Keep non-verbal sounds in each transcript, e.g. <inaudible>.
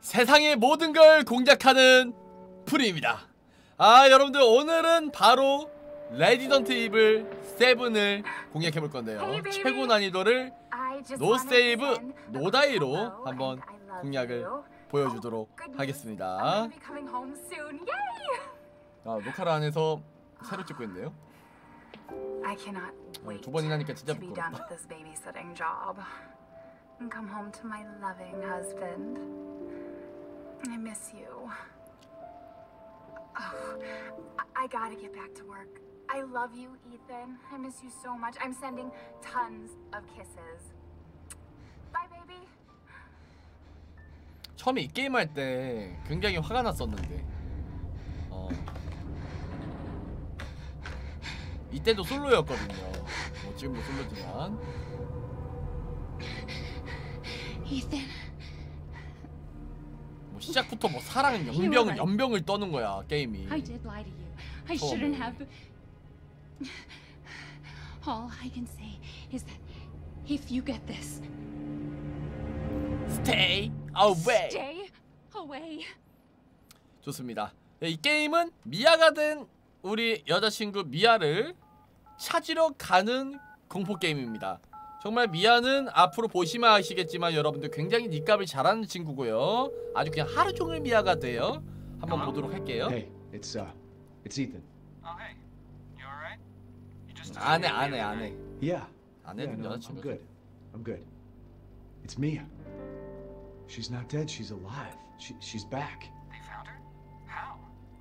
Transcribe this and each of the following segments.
세상의 모든 걸 공략하는 프리입니다. 아 여러분들 오늘은 바로 Resident Evil 7을 공략해 볼 건데요. 최고 난이도를 no save no die로 한번 공략을 보여주도록 하겠습니다. 아 녹화를 안 해서 새로 찍고 있네요. I cannot 어, wait 두 번이나 하니까 진짜 to be done 부끄럽다. with this babysitting job and come home to my loving husband. I miss you. Oh, I, I gotta get back to work. I love you, Ethan. I miss you so much. I'm sending tons of kisses. Bye, baby. 처음에 이 게임 할 때 굉장히 화가 났었는데 어 이때도 솔로였거든요. 뭐 지금도 솔로지만 Ethan, 뭐 시작부터 뭐 사랑 연병 연병을 떠는 거야 게임이. I did lie to you. I shouldn't have. All I can say is that if you get this, Stay away. stay away. 좋습니다. 네, 이 게임은 미아가 된 우리 여자친구 미아를 찾으러 가는 공포 게임입니다. 정말 미아는 앞으로 보시면 아시겠지만 여러분들 굉장히 니값을 잘하는 친구고요. 아주 그냥 하루 종일 미아가 돼요. 한번 보도록 할게요. Hey, it's uh, it's Ethan. Oh, hey. You alright? You just 안해 안해 안해 Yeah. 안해 Yeah, 든 no, I'm 여자친구. good. I'm good. It's Mia. She's not dead. She's alive. She, she's back. They found her? How?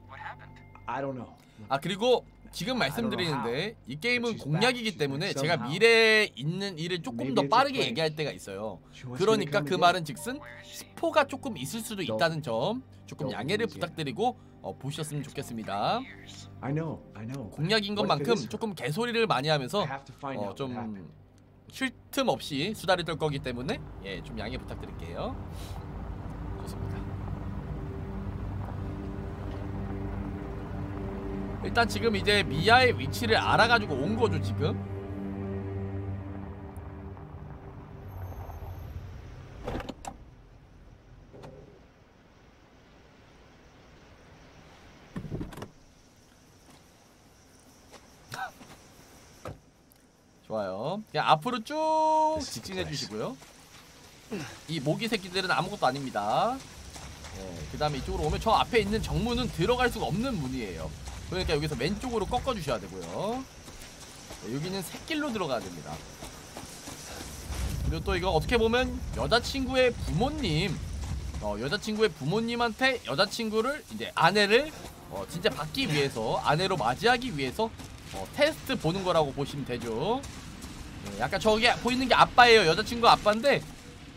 What happened? I don't know. 아 그리고 지금 말씀드리는데 이 게임은 공략이기. 때문에 제가. 미래에 있는 일을 조금 더 빠르게. 얘기할 때가 있어요. 그러니까 그. 말은 즉슨 is she? 스포가 조금 있을 수도 있다는 점 조금 양해를. 부탁드리고 어, 보셨으면 좋겠습니다. 공략인 것만큼? 조금 개소리를 많이 하면서 어. 좀 쉴 틈 없이 수다를 떨 거기 때문에 예, 좀 양해 부탁드릴게요. 좋습니다. 일단 지금 이제 미아의 위치를 알아가지고 온 거죠 지금. <laughs> 좋아요. 그냥 앞으로 쭉 직진해 주시고요. 이 모기 새끼들은 아무것도 아닙니다. 네, 그 다음에 이쪽으로 오면 저 앞에 있는 정문은 들어갈 수가 없는 문이에요. 그러니까 여기서 왼쪽으로 꺾어 주셔야 되고요. 네, 여기는 새길로 들어가야 됩니다. 그리고 또 이거 어떻게 보면 여자친구의 부모님, 어, 여자친구의 부모님한테 여자친구를 이제 아내를 어, 진짜 받기 위해서 아내로 맞이하기 위해서 어, 테스트 보는 거라고 보시면 되죠. 네, 약간 저기 보이는 게 아빠예요. 여자친구 아빠인데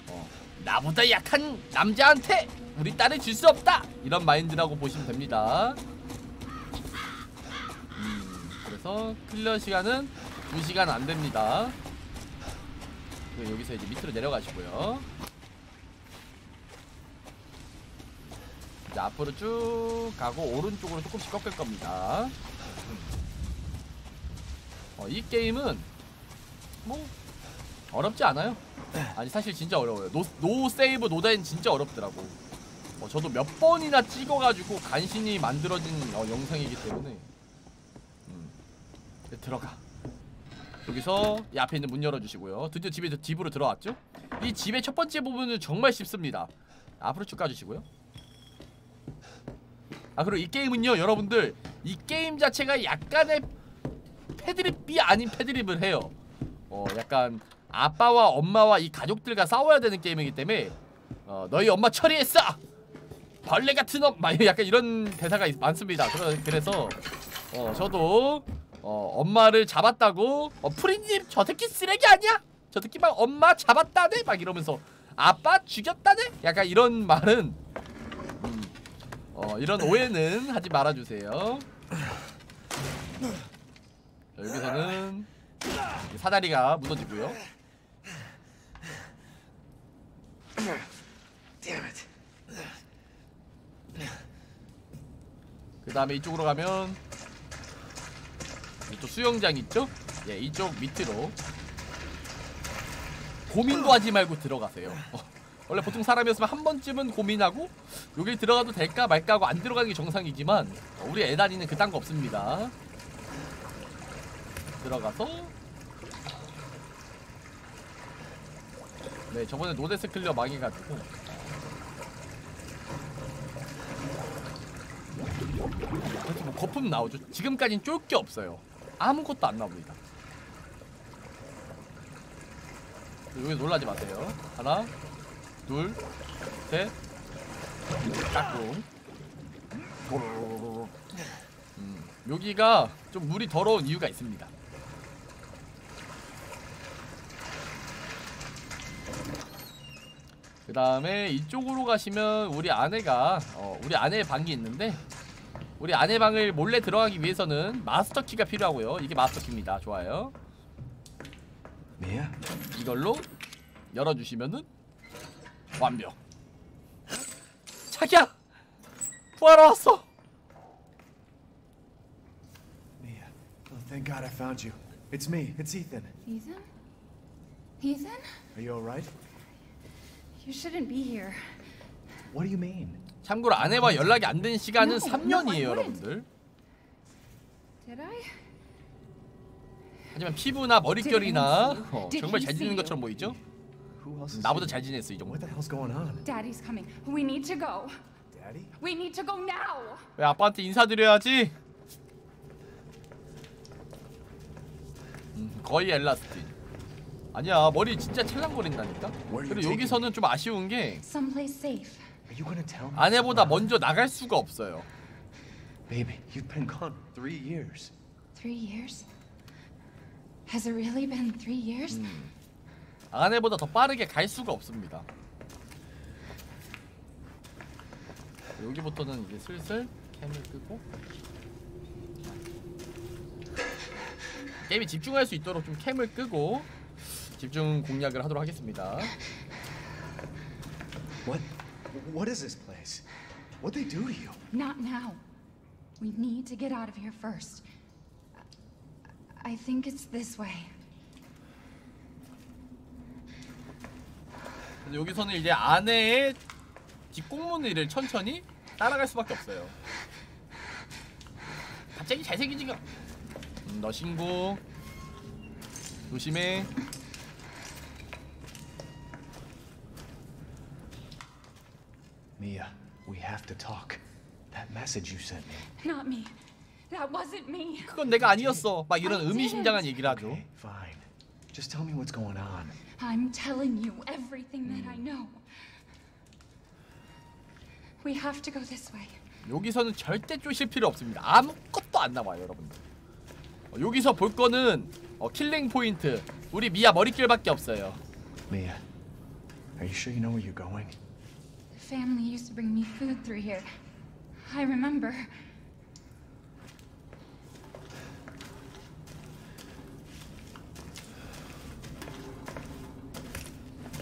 어, 나보다 약한 남자한테 우리 딸을 줄 수 없다 이런 마인드라고 보시면 됩니다. 음, 그래서 클리어 시간은 2시간 안 됩니다. 그리고 여기서 이제 밑으로 내려가시고요. 이제 앞으로 쭉 가고 오른쪽으로 조금씩 꺾을 겁니다. 어, 이 게임은 뭐 어렵지 않아요. 아니 사실 진짜 어려워요. no, no save no die인 진짜 어렵더라고. 어, 저도 몇 번이나 찍어가지고 간신히 만들어진 어, 영상이기 때문에 음. 네, 들어가. 여기서 이 앞에 있는 문 열어주시고요. 드디어 집에 집으로 들어왔죠? 이 집의 첫 번째 부분은 정말 쉽습니다. 앞으로 쭉 가주시고요. 아 그리고 이 게임은요 여러분들 이 게임 자체가 약간의 패드립이 아닌 패드립을 해요 어 약간 아빠와 엄마와 이 가족들과 싸워야 되는 게임이기 때문에 어 너희 엄마 처리했어 벌레 같은 엄마 약간 이런 대사가 있- 많습니다 그래서 어 저도 어 엄마를 잡았다고 어 프리님 저 새끼 쓰레기 아니야 저 새끼 막 엄마 잡았다네 막 이러면서 아빠 죽였다네 약간 이런 말은 어 이런 오해는 하지 말아주세요. 자, 여기서는 사다리가 무너지고요. 그 다음에 이쪽으로 가면 또 수영장 있죠? 예, 이쪽 밑으로 고민도 하지 말고 들어가세요. 어, 원래 보통 사람이었으면 한 번쯤은 고민하고 여기 들어가도 될까 말까 하고 안 들어가는 게 정상이지만 어, 우리 에단이는 그딴 거 없습니다. 들어가서 네 저번에 no death clear 망해가지고 그래서 뭐 거품 나오죠. 지금까지는 쫄 게 없어요. 아무것도 안 나옵니다. 여기 놀라지 마세요. 하나, 둘, 셋, 깍꿍. 음, 여기가 좀 물이 더러운 이유가 있습니다. 그 다음에 이쪽으로 가시면 우리 아내가 어, 우리 아내의 방이 있는데 우리 아내 방을 몰래 들어가기 위해서는 마스터 키가 필요하고요. 이게 마스터 키입니다. 좋아요. 이걸로 열어주시면은 완벽. 자기야, 구하러 왔어. Oh, thank God I found you. It's me. It's Ethan. Ethan? Ethan? Are you alright? You shouldn't be here. What do you mean? 참고로 아내와 연락이 안 된 시간은 No, 3년이에요, no, I wouldn't. 여러분들. 하지만 피부나 머릿결이나? 어, 정말 잘 지내는? 것처럼 보이죠? 나보다? 잘 지냈어 이 정도. 왜 아빠한테 인사드려야지? 음, 거의 엘라스틴. 아니야 머리 진짜 찰랑거린다니까. 그리고 여기서는 좀 아쉬운 게 Someplace safe. Are you gonna tell me? 아내보다 먼저 나갈 수가 없어요. Baby, you've been gone three years. Three years? Has it really been three years? 아내보다 더 빠르게 갈 수가 없습니다. 여기부터는 이제 슬슬 캠을 끄고 게임에 집중할 수 있도록 좀 캠을 끄고 집중 공략을 하도록 하겠습니다. What? Is this place? What'd they do to you? Not now. We need to get out of here first. I think it's this way. 여기서는 이제 아내의 뒷공문을 천천히 따라갈 수밖에 없어요. 갑자기 잘생기지가. 음, 너 신고. 조심해. Mia, we have to talk. That message you sent me. Not me. That wasn't me. 그건 내가 아니었어. 막 이런 의미심장한 얘기를 하죠. Okay, fine. Just tell me what's going on. I'm telling you everything that I know. We have to go this way. 여기서는 절대 쪼실 필요 없습니다. 아무것도 안 나와요, 여러분들. 어, 여기서 볼 거는 어, 킬링 포인트. 우리 미아 머릿결밖에 없어요. Mia, are you sure you know where you're going? Family used to bring me food through here. I remember.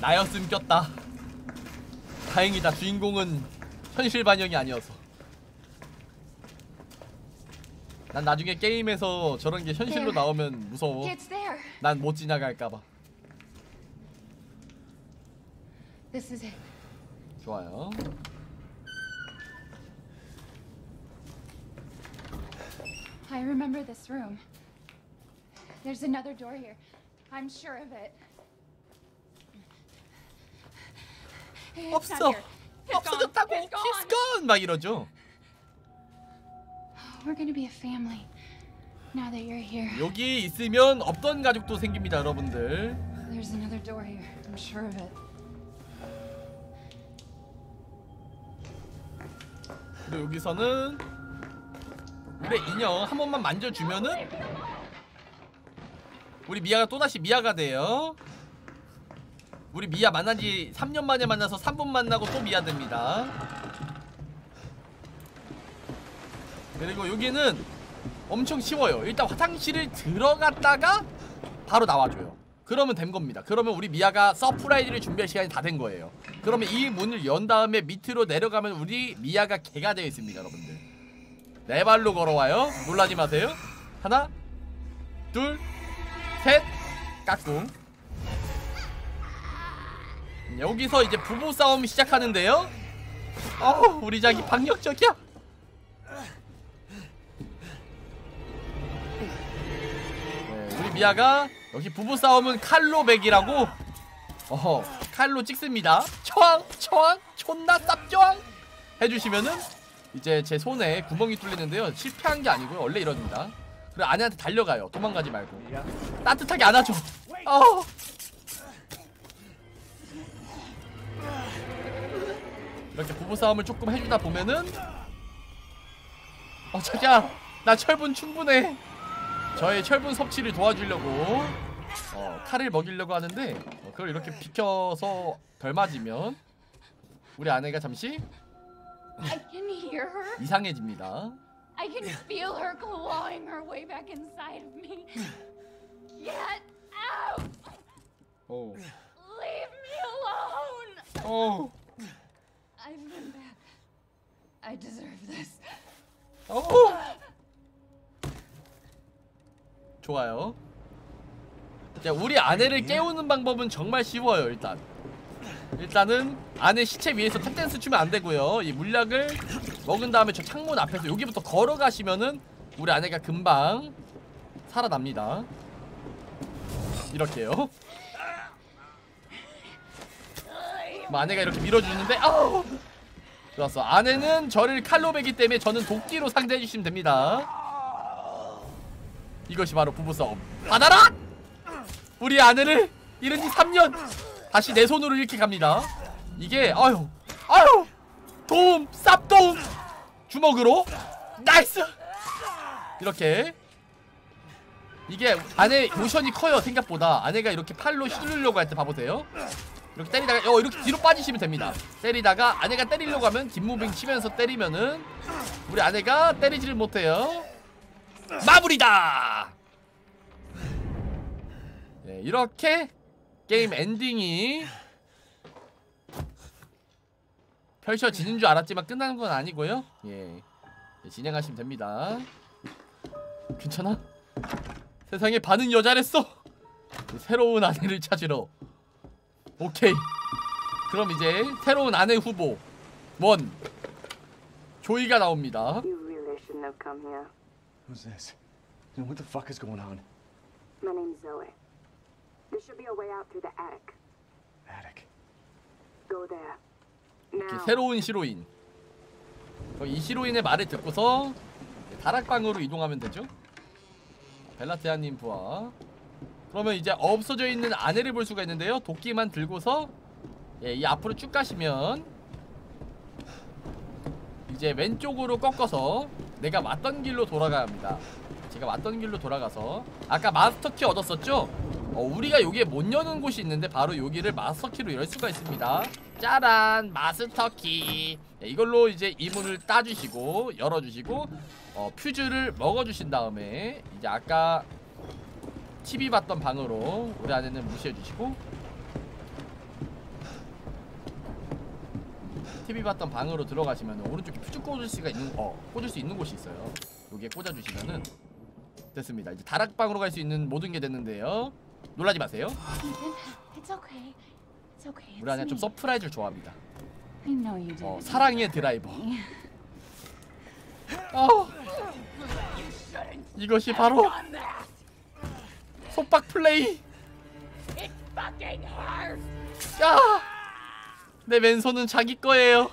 나였음 꼈다. 다행이다. 주인공은 현실 반영이 아니어서. 난 나중에 게임에서 저런 게 현실로. 나오면 무서워. 난 못 지나갈까 봐. This is it. 좋아요. I remember this room. There's another door here. I'm sure of it. It's not 없어. here. It's 없어졌다고. Gone. It's gone. He's gone. 막 이러죠. We're gonna be a family. Now that you're here. 여기 있으면 없던 가족도 생깁니다, 여러분들. There's another door here. I'm sure of it. 그리고 여기서는 우리 인형 한 번만 만져주면은 우리 미아가 또다시 미아가 돼요. 우리 미아 만난 지 3년 만에 만나서 3분 만나고 또 미아 됩니다. 그리고 여기는 엄청 쉬워요. 일단 화장실을 들어갔다가 바로 나와줘요. 그러면 된 겁니다. 그러면 우리 미아가 surprise를 준비할 시간이 다 된 거예요. 그러면 이 문을 연 다음에 밑으로 내려가면 우리 미아가 개가 되어 있습니다, 여러분들. 네 발로 걸어와요. 놀라지 마세요. 하나, 둘, 셋 깍꿍 여기서 이제 부부 싸움이 시작하는데요 어 우리 자기 방역적이야 미아가 역시 부부 싸움은 칼로 맥이라고. 어 칼로 찍습니다. 처왕 처왕 촌나 쌉조왕 해주시면은 이제 제 손에 구멍이 뚫리는데요. 실패한 게 아니고요. 원래 이럽니다. 그리고 아내한테 달려가요. 도망가지 말고. 따뜻하게 안아줘. 어. 이렇게 부부싸움을 조금 해주다 보면은 어 자기야 나 철분 충분해 저의 철분 섭취를 도와주려고 어, 칼을 먹이려고 하는데 어, 그걸 이렇게 비켜서 덜 맞으면 우리 아내가 잠시. 이상해집니다 I can feel her clawing her way back inside of me. Get out! 어. Leave me alone! 어. I've been back. I deserve this. 어. 좋아요. 자, 우리 아내를 깨우는 방법은 정말 쉬워요, 일단. 일단은 아내 시체 위에서 탭댄스 추면 안 되고요. 이 물약을 먹은 다음에 저 창문 앞에서 여기부터 걸어가시면은 우리 아내가 금방 살아납니다. 이렇게요. 뭐 아내가 이렇게 밀어주는데 아우 좋았어 아내는 저를 칼로 베기 때문에 저는 도끼로 상대해 주시면 됩니다 이것이 바로 부부싸움. 받아라! 우리 아내를 잃은 지 3년. 다시 내 손으로 잃게 갑니다. 이게 아유 아유 도움 쌉도움! 주먹으로! Nice! 이렇게. 이게 아내 모션이 커요 생각보다. 아내가 이렇게 팔로 휘두르려고 할 때 봐보세요. 이렇게 때리다가 어 이렇게 뒤로 빠지시면 됩니다. 때리다가 아내가 때리려고 하면 뒷moving 치면서 때리면은 우리 아내가 때리지를 못해요 마무리다. 네, 이렇게 게임 엔딩이 펼쳐지는 줄 알았지만 끝나는 건 아니고요. 예 네, 진행하시면 됩니다. 괜찮아? 세상에 반은 여자랬어. 새로운 아내를 찾으러. 오케이. 그럼 이제 새로운 아내 후보 원 조이가 나옵니다 Who's this? And what the fuck is going on? My name's Zoe. There should be a way out through the attic. Attic. Go there. 이렇게 Now. 새로운 그럼 이 히로인의 말을 듣고서 다락방으로 이동하면 되죠 벨라테아님 부하 그러면 이제 없어져 있는 아내를 볼 수가 있는데요 도끼만 들고서 예, 이 앞으로 쭉 가시면 이제 왼쪽으로 꺾어서 내가 왔던 길로 돌아가야 합니다. 제가 왔던 길로 돌아가서 아까 마스터키 얻었었죠? 어, 우리가 여기에 못 여는 곳이 있는데 바로 여기를 마스터키로 열 수가 있습니다. 짜란 마스터키. 네, 이걸로 이제 이 문을 따주시고 열어주시고 어, 퓨즈를 먹어주신 다음에 이제 아까 TV 봤던 방으로 우리 아내는 무시해주시고 TV 봤던 방으로 들어가시면 오른쪽에 퓨즈 꽂을 수가 있는 어 꽂을 수 있는 곳이 있어요 여기에 꽂아주시면은 됐습니다 이제 다락방으로 갈 수 있는 모든 게 됐는데요 놀라지 마세요 Ethan, it's okay. It's okay. 우리 아내 좀. surprise를 좋아합니다 I know you did. 어, 사랑의 드라이버. 어, <laughs> 이것이 바로 속박 플레이. 야, 내 왼손은 자기 거예요.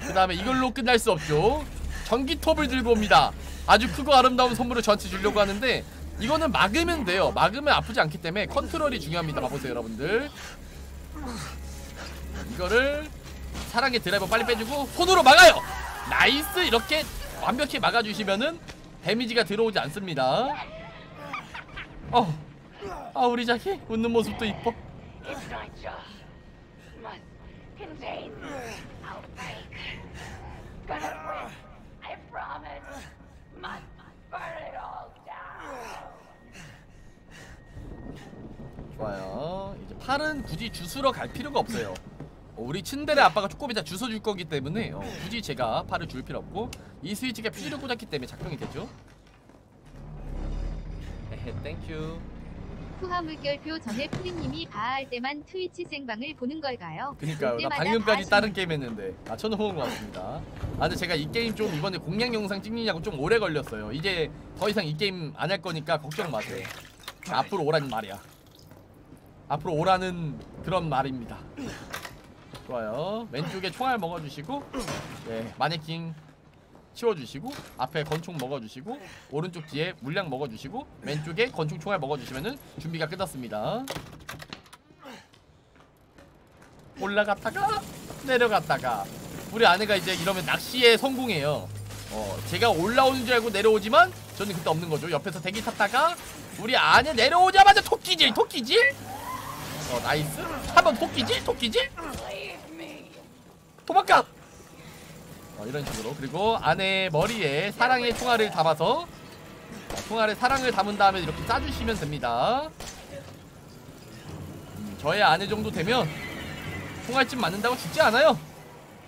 그 다음에 이걸로 끝날 수 없죠. 전기톱을 들고 옵니다. 아주 크고 아름다운 선물을 저한테 주려고 하는데 이거는 막으면 돼요. 막으면 아프지 않기 때문에 컨트롤이 중요합니다. 봐보세요, 여러분들. 이거를 사랑의 드라이버 빨리 빼주고 손으로 막아요. nice 이렇게 완벽히 막아주시면은 데미지가 들어오지 않습니다. 어, 아 우리 자기 웃는 모습도 이뻐. 좋아요. 이제 팔은 굳이 주스러 갈 필요가 없어요. 어, 우리 츤데레 아빠가 쪼꼬비자 주워 줄 거기 때문에 어, 굳이 제가 팔을 줄 필요 없고 이 스위치가 퓨즈를 꽂았기 때문에 작동이 되죠 <laughs> 에헤 thank you 후하 물결표 전에 프리님이 바할 때만 트위치 생방을 보는 걸까요? 그니까요. 나 방금까지 다 다른 게임 했는데. 아 저는 호응 것 같습니다. 아 근데 제가 이 게임 좀 이번에 공략 영상 찍느냐고 좀 오래 걸렸어요. 이제 더 이상 이 게임 안 할 거니까 걱정 마세요. 앞으로 오라는 말이야. 앞으로 오라는 그런 말입니다. 좋아요. 왼쪽에 총알 먹어주시고 네 마네킹 치워주시고 앞에 건총 먹어주시고 오른쪽 뒤에 물량 먹어주시고 왼쪽에 건총 총알 먹어주시면은 준비가 끝났습니다. 올라갔다가 내려갔다가 우리 아내가 이제 이러면 낚시에 성공해요. 어 제가 올라오는 줄 알고 내려오지만 저는 그때 없는 거죠. 옆에서 대기 탔다가 우리 아내 내려오자마자 토끼질 토끼질? 어 nice. 한번 토끼질 토끼질? 도망가 어, 이런 식으로. 그리고 아내 머리에 사랑의 총알을 담아서 어, 총알에 사랑을 담은 다음에 이렇게 쏴주시면 됩니다. 음, 저의 아내 정도 되면 총알 좀 맞는다고 죽지 않아요.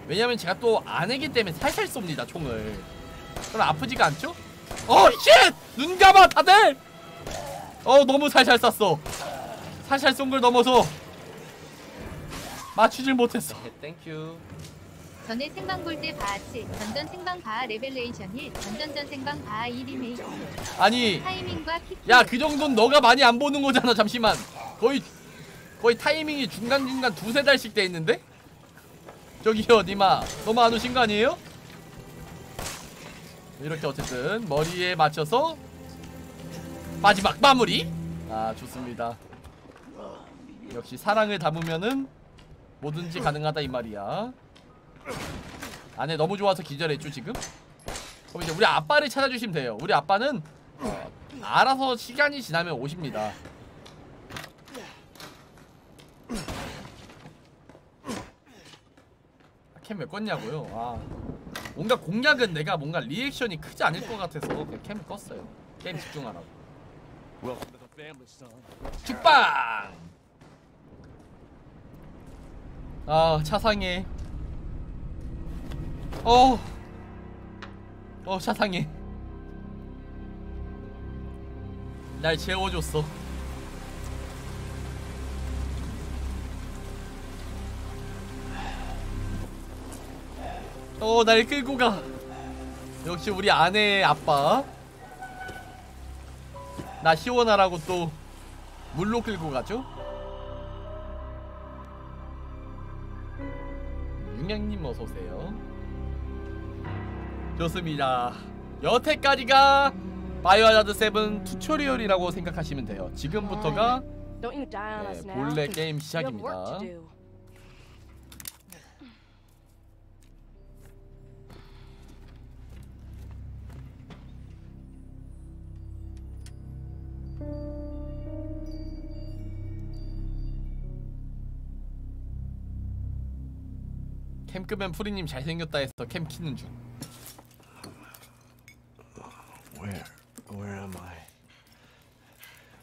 왜냐면 제가 또 아내기 때문에 살살 쏩니다 총을. 그럼 아프지가 않죠? 어 shit! 눈 감아 다들! 어 너무 살살 쐈어. 살살 쏜 걸 넘어서 맞추질 못했어. Thank you 전에 생방 볼 때 바하치, 전전 생방 바하 Revelation 1, 전전전 생방 바하 2 리메이크. 아니 타이밍과 키키. 야 그 정도는 너가 많이 안 보는 거잖아 잠시만 거의 거의 타이밍이 중간중간 두세 달씩 돼 있는데? 저기요 니마 너무 안 오신 거 아니에요? 이렇게 어쨌든 머리에 맞춰서 마지막 마무리 아 좋습니다 역시 사랑을 담으면은 뭐든지 가능하다 이 말이야 아내 너무 좋아서 기절했죠 지금? 그럼 이제 우리 아빠를 찾아주시면 돼요 우리 아빠는 어, 알아서 시간이 지나면 오십니다. 캠몇 껐냐고요? 아 뭔가 공략은 내가 뭔가 리액션이 크지 않을 것 같아서 그냥 캠 껐어요. 게임 집중하라고. 죽방! 아 차상해. 어. 어 차상해. 날 재워줬어. 어, 날 끌고 가. 역시 우리 아내의 아빠. 나 시원하라고 또 물로 끌고 가죠. 윤양님 어서 오세요. 좋습니다. 여태까지가 바이오하자드 7 tutorial이라고 생각하시면 돼요. 지금부터가 네. 본래 게임 시작입니다. to do. 캠 끄면 프리님 잘생겼다 해서 캠 키는 중. Where? Where am I?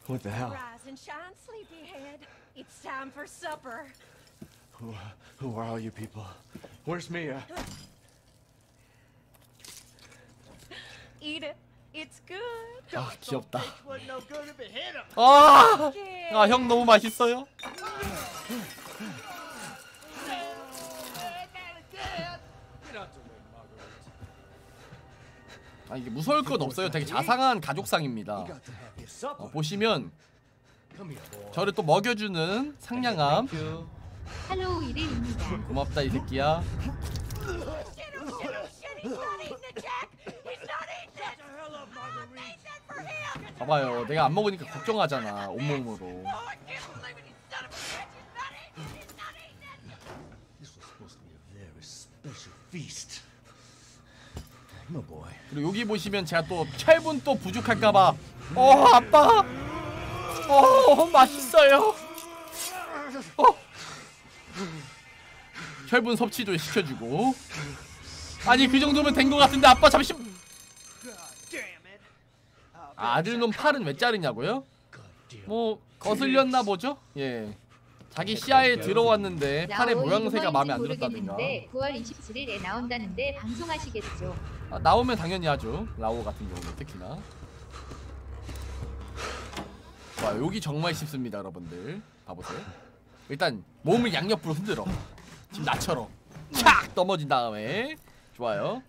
What the hell? Rise and shine, sleepyhead. It's time for supper. Who, who are all you people? Where's Mia? Eat it. It's good. 아 귀엽다. 아, 아 형 너무 맛있어요. 아 이게 무서울 건 없어요. 되게 자상한 가족상입니다. 어, 보시면 저를 또 먹여주는 상냥함. 할로우 1일입니다. 고맙다 이 새끼야. 봐봐요. 내가 안 먹으니까 걱정하잖아. 온몸으로. This was supposed to be a very special feast. My boy. 그리고 여기 보시면 제가 또 철분 또 부족할까봐. 어 아빠. 어 맛있어요. 어. 철분 섭취도 시켜주고. 아니 그 정도면 된 것 같은데 아빠 잠시. 아, 아들놈 팔은 왜 자르냐고요? 뭐 거슬렸나 보죠? 예. 자기 시야에 들어왔는데 팔의 모양새가 마음에 안 들었다든가. 모르겠는데 9월 27일에 나온다는데 방송하시겠죠. 아, 나오면 당연히 하죠. 라오 같은 경우는 특히나. 와 여기 정말 쉽습니다 여러분들. 봐보세요. 일단 몸을 양옆으로 흔들어. 지금 나처럼. 착 넘어진 다음에. 좋아요.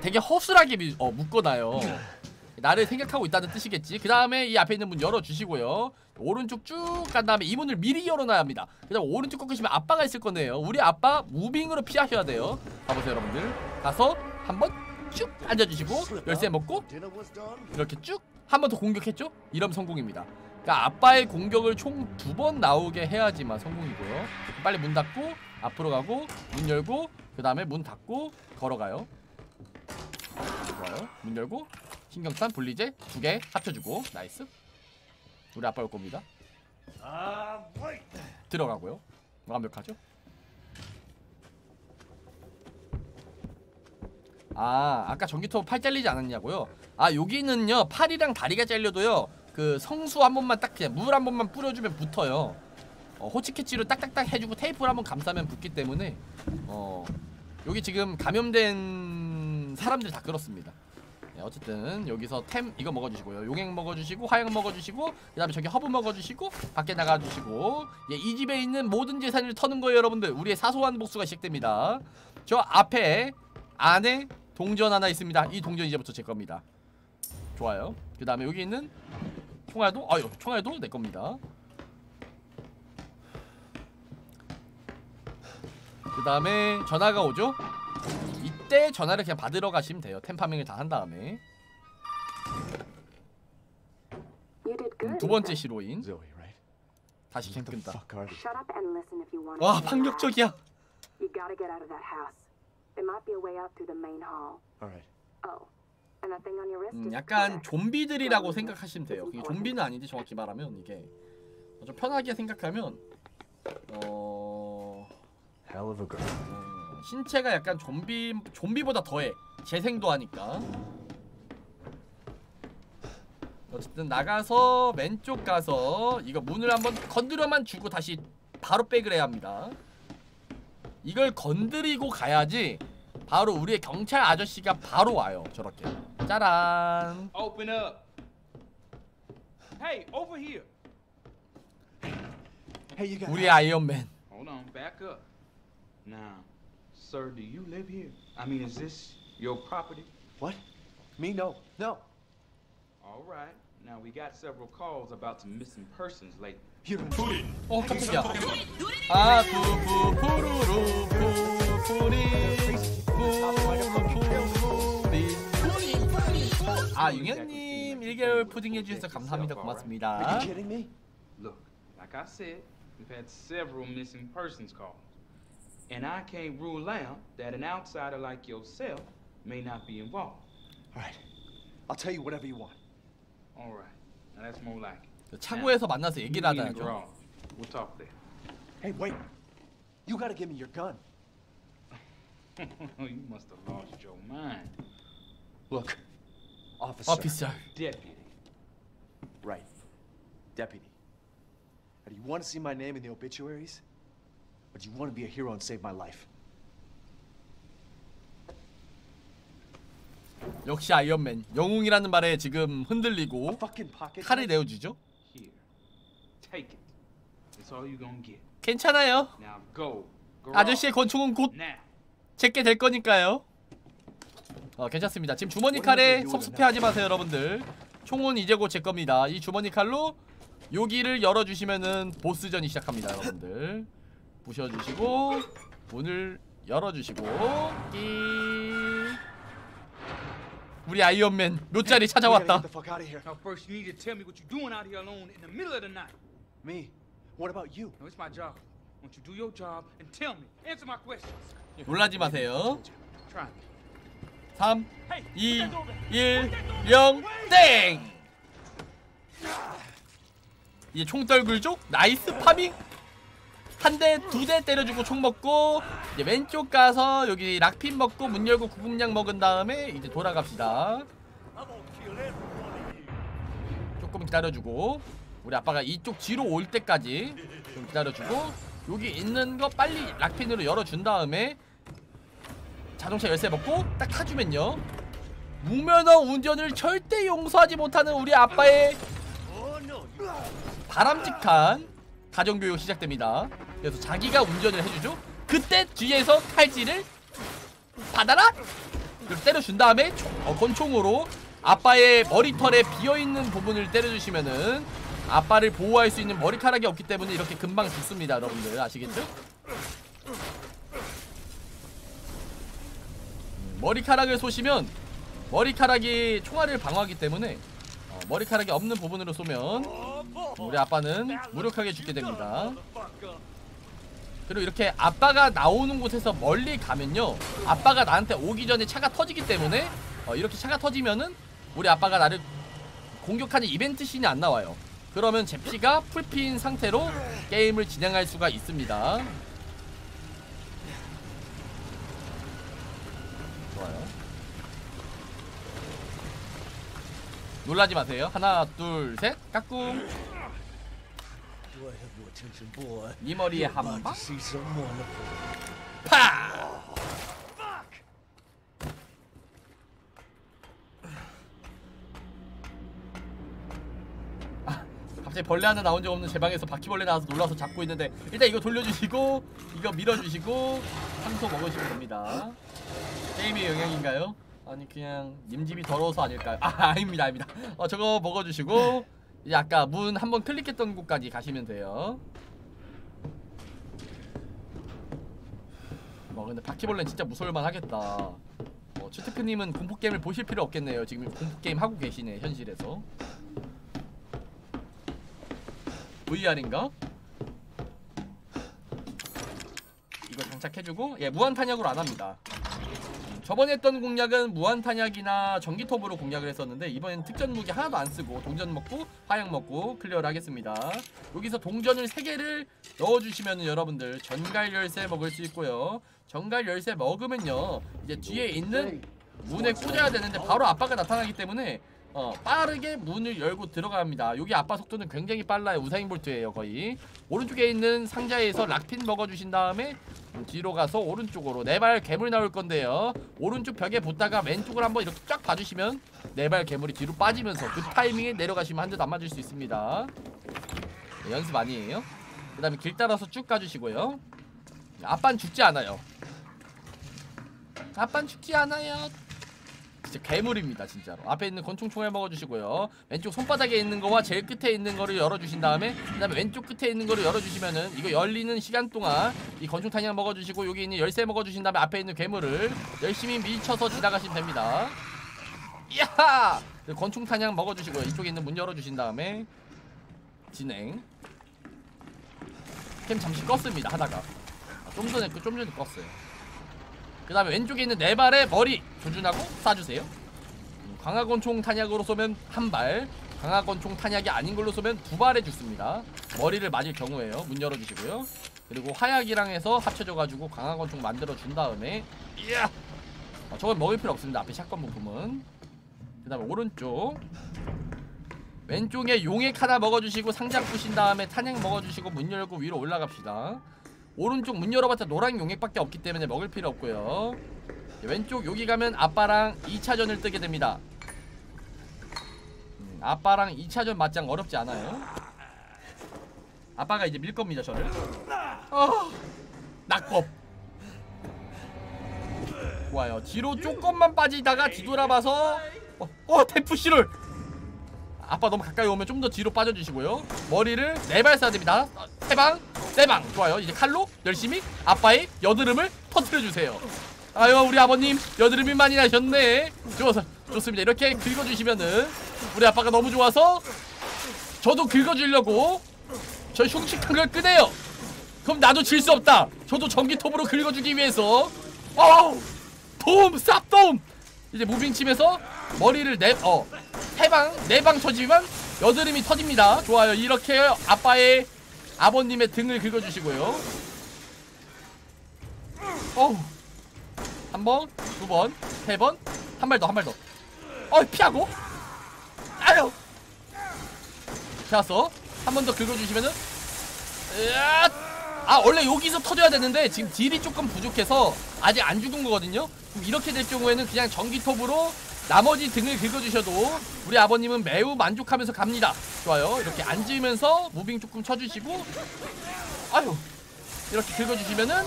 되게 허술하게 미, 어, 묶어놔요. 나를 생각하고 있다는 뜻이겠지. 그 다음에 이 앞에 있는 문 열어주시고요. 오른쪽 쭉 간 다음에 이 문을 미리 열어놔야 합니다. 그 다음 오른쪽 꺾으시면 아빠가 있을 거네요. 우리 아빠 무빙으로 피하셔야 돼요. 봐보세요 여러분들. 가서 한번 쭉 앉아주시고 열쇠 먹고 이렇게 쭉 한 번 더 공격했죠? 이러면 성공입니다. 그러니까 아빠의 공격을 총 두 번 나오게 해야지만 성공이고요. 빨리 문 닫고 앞으로 가고 문 열고 그 다음에 문 닫고 걸어가요. 좋아요. 문 열고 신경탄 분리제 두 개 합쳐주고 nice. 우리 아빠 올 겁니다. 들어가고요. 완벽하죠 아 아까 전기톱 팔 잘리지 않았냐고요? 아 여기는요 팔이랑 다리가 잘려도요 그 성수 한 번만 딱 그냥 물 한 번만 뿌려주면 붙어요. 어, 호치키치로 딱딱딱 해주고 테이프를 한번 감싸면 붙기 때문에 어 여기 지금 감염된 사람들 다 그렇습니다. 네, 어쨌든 여기서 템 이거 먹어주시고요. 용액 먹어주시고 화약 먹어주시고 그 다음에 저기 허브 먹어주시고 밖에 나가주시고. 예, 이 집에 있는 모든 재산을 터는 거예요 여러분들. 우리의 사소한 복수가 시작됩니다. 저 앞에 안에 동전 하나 있습니다. 이 동전 이제부터 제 겁니다. 좋아요. 그 다음에 여기 있는 총알도 아유 총알도 내 겁니다. 그 다음에 전화가 오죠? 이때 전화를 그냥 받으러 가시면 돼요. 템파밍을 다 한 다음에. 음. 두 번째 시로인? 다시 캠 끈다. 와 폭력적이야 There might be a way out through the main hall. All right. Oh, and that thing on your wrist 음, 약간. 좀비들이라고 생각하시면 돼요 이게 좀비는 아닌데 정확히 말하면 이게 좀 편하게 생각하면 어... Hell of a girl. 어, 신체가 약간 좀비 좀비보다 더해 재생도 하니까 어쨌든 나가서 왼쪽 가서 이거 문을 한번 건드려만 주고 다시 바로 백을 해야 합니다 이걸 건드리고 가야지 바로 우리의 경찰 아저씨가 바로 와요 저렇게 짜란 Open up. Hey, over here. Hey, you got. 우리 아이언맨 Hold on, back up. Now, sir, do you live here? I mean, is this your property? What? Me? No. No. All right. Now, we got several calls about some missing persons lately. You don't. 어 깜짝이야 아 푸푸 푸루루 푸푸리 푸푸리 아 융현님 1개월 푸딩 해주셔서 감사합니다 Are 고맙습니다 you kidding me? Look, like I said, we've had several missing persons calls. And I can't rule out that an outsider like yourself may not be involved. All right. I'll tell you whatever you want. All right. Now, that's more like it. 차고에서 만나서 얘기를 하다죠. We'll talk there. Hey, wait. You gotta give me your gun. you must have lost your mind. Look, officer. 어피셜 Deputy. Right. Deputy. Now, do you want to see my name in the obituaries? Or do you want to be a hero and save my life? 역시 아이언맨 영웅이라는 말에 지금 흔들리고. 칼을? 내어주죠. Take it. That's all you're gonna get. 괜찮아요 Now go. 아저씨의 권총은 곧. 제게 될 거니까요. 어 괜찮습니다. 지금 주머니 칼에 섭섭해하지 마세요, 여러분들. 총은 이제 곧 제 겁니다. 이 주머니 칼로 여기를 열어주시면은 보스전이 시작합니다, 여러분들. 부셔주시고 문을 열어주시고 끼. 우리 아이언맨 묘자리 We gotta 찾아왔다. Me what about you? No, it's my job. Why don't you do your job and tell me? Answer my questions. 놀라지 마세요. Try me. 3, 2, 1, 0, 땡! 이제 총 떨굴죠? 나이스 파밍! 한 대, 두 대 때려주고 총 먹고 이제 왼쪽 가서 여기 락핀 먹고 문 열고 구급약 먹은 다음에 이제 돌아갑시다 조금 기다려주고 우리 아빠가 이쪽 뒤로 올 때까지 좀 기다려주고 여기 있는 거 빨리 락핀으로 열어준 다음에 자동차 열쇠 먹고 딱 타주면요 무면허 운전을 절대 용서하지 못하는 우리 아빠의 바람직한 가정교육 시작됩니다. 그래서 자기가 운전을 해주죠. 그때 뒤에서 칼질을 받아라! 이렇게 때려준 다음에 총- 어, 권총으로 아빠의 머리털에 비어있는 부분을 때려주시면은 아빠를 보호할 수 있는 머리카락이 없기 때문에 이렇게 금방 죽습니다 여러분들. 아시겠죠? 음, 머리카락을 쏘시면 머리카락이 총알을 방어하기 때문에 어, 머리카락이 없는 부분으로 쏘면 우리 아빠는 무력하게 죽게 됩니다. 그리고 이렇게 아빠가 나오는 곳에서 멀리 가면요 아빠가 나한테 오기 전에 차가 터지기 때문에 어, 이렇게 차가 터지면은 우리 아빠가 나를 공격하는 이벤트 씬이 안 나와요 그러면 제 피가 풀피인 상태로 게임을 진행할 수가 있습니다. 좋아요. 놀라지 마세요. 하나 둘셋. 까꿍. 이 머리에 한방? 파! 갑자기 벌레 하나 나온 적 없는 제 방에서 바퀴벌레 나와서 놀라서 잡고 있는데 일단 이거 돌려주시고 이거 밀어주시고 상소 먹으시면 됩니다. 게임의 영향인가요? 아니 그냥 님 집이 더러워서 아닐까요? 아 <laughs> 아닙니다 아닙니다. 어 저거 먹어주시고 이제 아까 문 한번 클릭했던 곳까지 가시면 돼요. 뭐 근데 바퀴벌레는 진짜 무서울만 하겠다. 어, 추트크님은 공포게임을 보실 필요 없겠네요. 지금 공포게임 하고 계시네 현실에서 VR인가? 이거 장착해주고 예 무한탄약으로 안합니다. 저번에 했던 공략은 무한탄약이나 전기톱으로 공략을 했었는데 이번엔 특전 무기 하나도 안쓰고 동전 먹고 화약 먹고 클리어를 하겠습니다. 여기서 동전을 3개를 넣어주시면 여러분들 전갈 열쇠 먹을 수 있고요. 전갈 열쇠 먹으면요 이제 뒤에 있는 문에 꽂아야 되는데 바로 아빠가 나타나기 때문에 어, 빠르게 문을 열고 들어갑니다. 여기 아빠 속도는 굉장히 빨라요. 우사인 볼트예요 거의. 오른쪽에 있는 상자에서 락핀 먹어주신 다음에 뒤로 가서 오른쪽으로 네 발 괴물 나올 건데요. 오른쪽 벽에 붙다가 왼쪽을 한번 이렇게 쫙 봐주시면 네 발 괴물이 뒤로 빠지면서 그 타이밍에 내려가시면 한 대도 안 맞을 수 있습니다. 네, 연습 아니에요. 그 다음에 길 따라서 쭉 가주시고요. 아빠는 죽지 않아요. 아빠는 죽지 않아요 진짜 괴물입니다 진짜로. 앞에 있는 권총 총알 먹어주시고요. 왼쪽 손바닥에 있는 거와 제일 끝에 있는 거를 열어주신 다음에 그 다음에 왼쪽 끝에 있는 거를 열어주시면은 이거 열리는 시간 동안 이 권총 탄약 먹어주시고 여기 있는 열쇠 먹어주신 다음에 앞에 있는 괴물을 열심히 밀쳐서 지나가시면 됩니다. 이야! 권총 탄약 먹어주시고요. 이쪽에 있는 문 열어주신 다음에 진행. 캠 잠시 껐습니다 하다가. 아, 좀 전에 그- 좀 전에 껐어요 그 다음에 왼쪽에 있는 네 발에 머리 조준하고 쏴주세요. 음, 강화권총 탄약으로 쏘면 한발 강화권총 탄약이 아닌 걸로 쏘면 두 발에 죽습니다. 머리를 맞을 경우에요. 문 열어주시고요. 그리고 화약이랑 해서 합쳐져가지고 강화권총 만들어준 다음에 이야! 아, 저건 먹을 필요 없습니다. 앞에 샷건 부품은. 그 다음에 오른쪽. 왼쪽에 용액 하나 먹어주시고 상자 부신 다음에 탄약 먹어주시고 문 열고 위로 올라갑시다 오른쪽 문 열어봤자 노란 용액밖에 없기 때문에 먹을 필요 없고요. 왼쪽 여기 가면 아빠랑 2차전을 뜨게 됩니다. 음, 아빠랑 2차전 맞짱 어렵지 않아요. 아빠가 이제 밀 겁니다 저를. 어, 낙법. 좋아요. 뒤로 조금만 빠지다가 뒤돌아봐서 어, 어 템프시를 아빠 너무 가까이 오면 좀 더 뒤로 빠져주시고요. 머리를 네 발 쏴야 됩니다. 어, 세방 세방. 좋아요. 이제 칼로 열심히 아빠의 여드름을 터트려주세요. 아유 우리 아버님 여드름이 많이 나셨네. 좋아서 좋습니다. 이렇게 긁어주시면은 우리 아빠가 너무 좋아서 저도 긁어주려고 저 흉측한 걸 끄네요. 그럼 나도 질 수 없다. 저도 전기톱으로 긁어주기 위해서. 어우! 도움 쌉 도움 이제 무빙침에서 머리를 네, 네어 세 방 네 방 쳐지면 여드름이 터집니다. 좋아요. 이렇게 아빠의 아버님의 등을 긁어주시고요. 어우. 한 번 두 번 세 번. 한 발 더 한 발 더. 어 피하고. 아유. 좋았어 한 번 더 긁어주시면은 으앗! 아 원래 여기서 터져야 되는데 지금 딜이 조금 부족해서 아직 안 죽은 거거든요 이렇게 될 경우에는 그냥 전기톱으로 나머지 등을 긁어주셔도 우리 아버님은 매우 만족하면서 갑니다. 좋아요. 이렇게 앉으면서 moving 조금 쳐주시고 아유 이렇게 긁어주시면은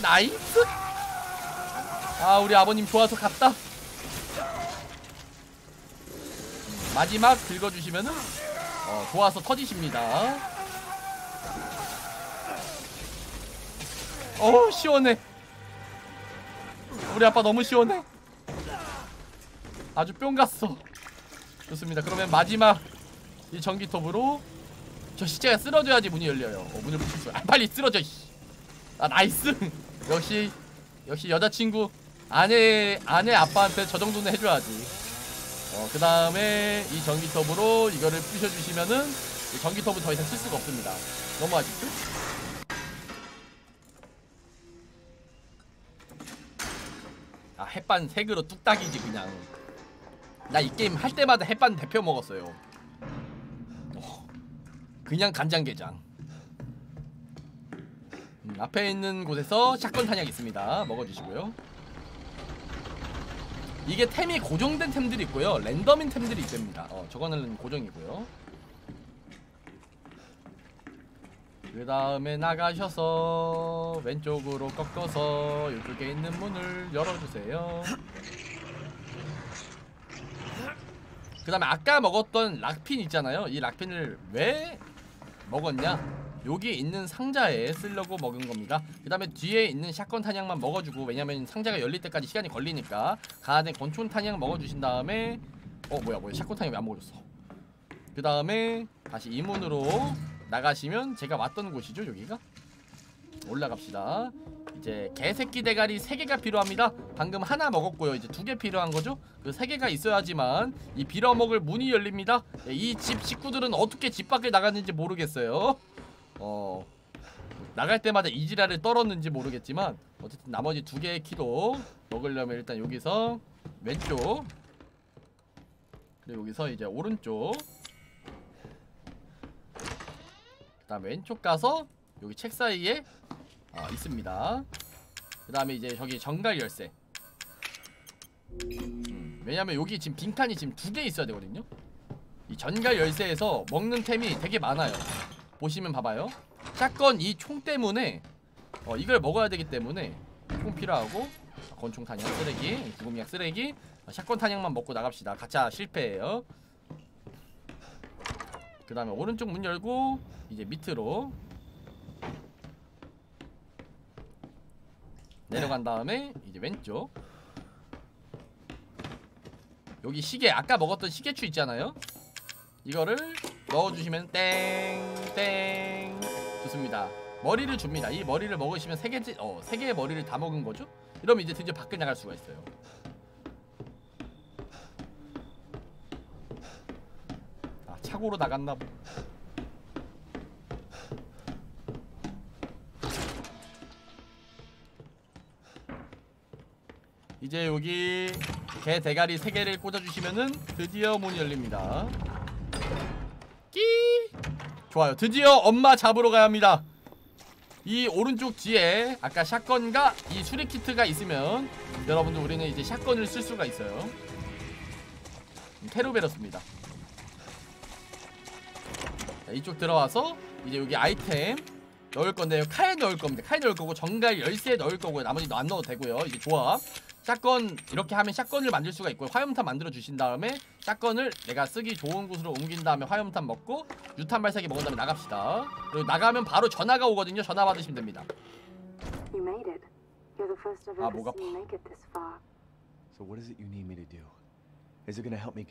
nice. 아 우리 아버님 좋아서 갔다. 마지막 긁어주시면은 어, 좋아서 터지십니다. 어 시원해. 우리 아빠 너무 시원해. 아주 뿅 갔어. 좋습니다. 그러면 마지막 이 전기톱으로 저 시체가 쓰러져야지 문이 열려요. 어, 문을 부술 수. 아, 빨리 쓰러져. 씨. 아 nice. <laughs> 역시 역시 여자친구 아내 아내 아빠한테 저 정도는 해줘야지. 어, 그 다음에 이 전기톱으로 이거를 부셔주시면은 이 전기톱은 더 이상 쓸 수가 없습니다. 넘어가시죠. 햇반 색으로 뚝딱이지 그냥. 나 이 게임 할 때마다 햇반 대표 먹었어요. 어, 그냥 간장게장. 음, 앞에 있는 곳에서 샷건 탄약 있습니다. 먹어주시고요. 이게 템이 고정된 템들이 있고요. 랜덤인 템들이 있답니다. 어, 저거는 고정이고요. 그 다음에 나가셔서 왼쪽으로 꺾어서 이쪽에 있는 문을 열어주세요. 그 다음에 아까 먹었던 락핀 있잖아요. 이 락핀을 왜 먹었냐? 여기 있는 상자에 쓰려고 먹은 겁니다. 그 다음에 뒤에 있는 샷건 탄약만 먹어주고 왜냐면 상자가 열릴 때까지 시간이 걸리니까 가안에 권총 탄약 먹어주신 다음에 어 뭐야 뭐야 샷건 탄약 왜 안 먹어줬어? 그 다음에 다시 이 문으로 나가시면 제가 왔던 곳이죠 여기가? 올라갑시다. 이제 개새끼 대가리 3개가 필요합니다. 방금 하나 먹었고요. 이제 두 개 필요한 거죠? 그 3개가 있어야지만 이 빌어먹을 문이 열립니다. 이 집 식구들은 어떻게 집 밖에 나갔는지 모르겠어요. 어 나갈 때마다 이지라를 떨었는지 모르겠지만 어쨌든 나머지 두 개의 키도 먹으려면 일단 여기서 왼쪽 그리고 여기서 이제 오른쪽 그 다음 왼쪽 가서 여기 책 사이에 어, 있습니다. 그 다음에 이제 저기 정갈 열쇠. 음, 왜냐면 여기 지금 빈칸이 지금 두 개 있어야 되거든요. 이 전갈 열쇠에서 먹는 템이 되게 많아요. 보시면 봐봐요. 샷건 이 총 때문에 어, 이걸 먹어야 되기 때문에 총 필요하고 권총 탄약 쓰레기 구급약 쓰레기 어, 샷건 탄약만 먹고 나갑시다. 가짜 실패예요. 그 다음에 오른쪽 문 열고 이제 밑으로. 내려간 다음에 이제 왼쪽. 여기 시계 아까 먹었던 시계추 있잖아요. 이거를 넣어주시면 땡땡. 좋습니다. 머리를 줍니다. 이 머리를 먹으시면 세 개지 어, 세 개의 머리를 다 먹은 거죠? 이러면 이제 드디어 밖에 나갈 수가 있어요. 아 차고로 나갔나 보 이제 여기 개 대가리 3개를 꽂아주시면은 드디어 문이 열립니다. 끼 좋아요. 드디어 엄마 잡으러 가야 합니다. 이 오른쪽 뒤에 아까 샷건과 이 수리키트가 있으면 여러분들 우리는 이제 샷건을 쓸 수가 있어요. 테루베러스입니다. 자, 이쪽 들어와서 이제 여기 아이템 넣을 건데요. 칼 넣을 겁니다. 칼 넣을 거고 정갈 열쇠 넣을 거고요. 나머지 안 넣어도 되고요. 이제 조합 샷건 이렇게 하면 샷건을 만들 수가 있고요. 화염탄 만들어 주신 다음에 샷건을 내가 쓰기 좋은 곳으로 옮긴 다음에 화염탄 먹고 유탄 발사기 먹은 다음에 나갑시다. 그리고 나가면 바로 전화가 오거든요. 전화 받으시면 됩니다. 아, this far. So what is it you need me to do?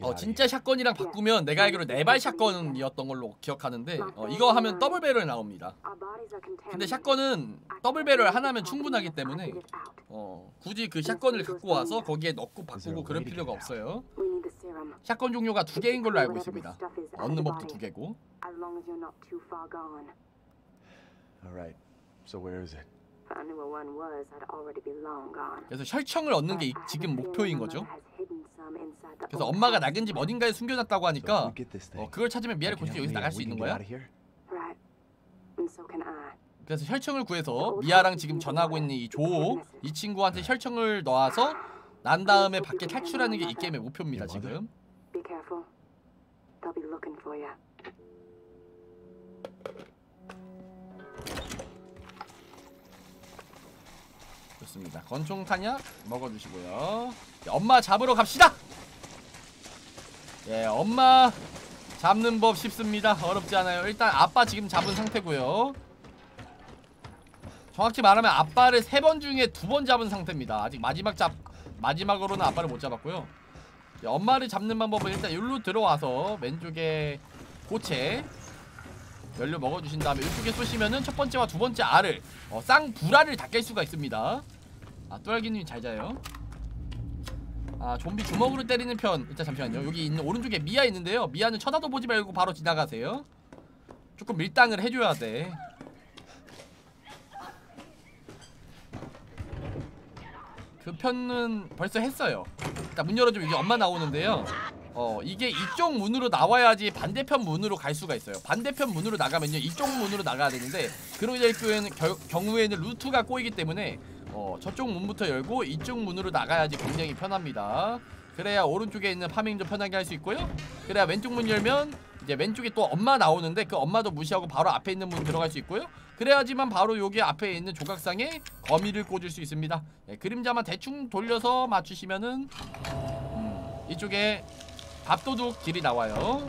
어 진짜? 샷건이랑 바꾸면 내가 알기로 네발 샷건이었던 걸로 기억하는데 어, 이거 하면 더블 배럴 나옵니다. 근데 샷건은 더블 배럴 하나면 충분하기 때문에 어 굳이 그 샷건을 갖고 와서 거기에 넣고 바꾸고 그럴 필요가 없어요. 샷건 종류가 두 개인 걸로 알고 있습니다 얻는 법도 두 개고 As long as you're not too far gone. All right. So where is it? If I knew where one was, I'd already be long gone. 그래서 혈청을 얻는 게 이- 지금 목표인 거죠 그래서 엄마가. 낙은 집 어딘가에 숨겨놨다고 하니까 어, 그걸 찾으면 미아를 can 고치 you 여기서 나갈 수 있는 거야 out of here? Right. And so can I. 그래서 혈청을 구해서 미아랑 지금 전하고 있는 이 조 이 친구한테 혈청을 넣어서 난 다음에 밖에 탈출하는 게 이 게임의 목표입니다 지금 좋습니다. 건총 탄약 먹어주시고요. 자, 엄마 잡으러 갑시다! 예 엄마 잡는 법 쉽습니다. 어렵지 않아요. 일단 아빠 지금 잡은 상태고요. 정확히 말하면 아빠를 세 번 중에 두 번 잡은 상태입니다. 아직 마지막 잡 마지막으로는 아빠를 못 잡았고요. 예, 엄마를 잡는 방법은 일단 여기로 들어와서 왼쪽에 고체 연료 먹어주신 다음에 이쪽에 쏘시면은 첫 번째와 두 번째 알을 어, 쌍불알을 다 깰 수가 있습니다 아 또알기님 잘 자요. 아 좀비 주먹으로 때리는 편. 일단 잠시만요. 여기 있는 오른쪽에 미아 있는데요. 미아는 쳐다도 보지 말고 바로 지나가세요. 조금 밀당을 해줘야 돼. 그 편은 벌써 했어요. 일단 문 열어주면 이게 엄마 나오는데요. 어 이게 이쪽 문으로 나와야지 반대편 문으로 갈 수가 있어요. 반대편 문으로 나가면요. 이쪽 문으로 나가야 되는데 결, 경우에는 루트가 꼬이기 때문에 어 저쪽 문부터 열고 이쪽 문으로 나가야지 굉장히 편합니다. 그래야 오른쪽에 있는 파밍도 편하게 할 수 있고요. 그래야 왼쪽 문 열면 이제 왼쪽에 또 엄마 나오는데 그 엄마도 무시하고 바로 앞에 있는 문 들어갈 수 있고요. 그래야지만 바로 여기 앞에 있는 조각상에 거미를 꽂을 수 있습니다. 예, 그림자만 대충 돌려서 맞추시면은 음, 이쪽에 밥도둑 길이 나와요.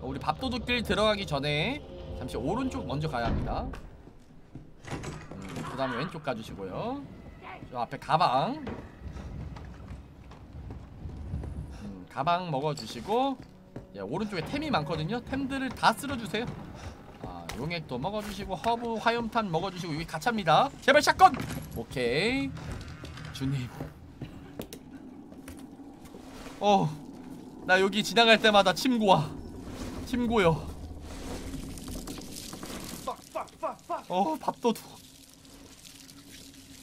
어, 우리 밥도둑 길 들어가기 전에 잠시 오른쪽 먼저 가야 합니다 음, 그 다음에 왼쪽 가주시고요. 저 앞에 가방. 음, 가방 먹어주시고 예, 오른쪽에 템이 많거든요. 템들을 다 쓸어주세요. 아, 용액도 먹어주시고 허브 화염탄 먹어주시고 여기 가차입니다. 제발 shotgun! 오케이. 주님. 어, 나 여기 지나갈 때마다 침고와. 침고요. 어, 밥도둑.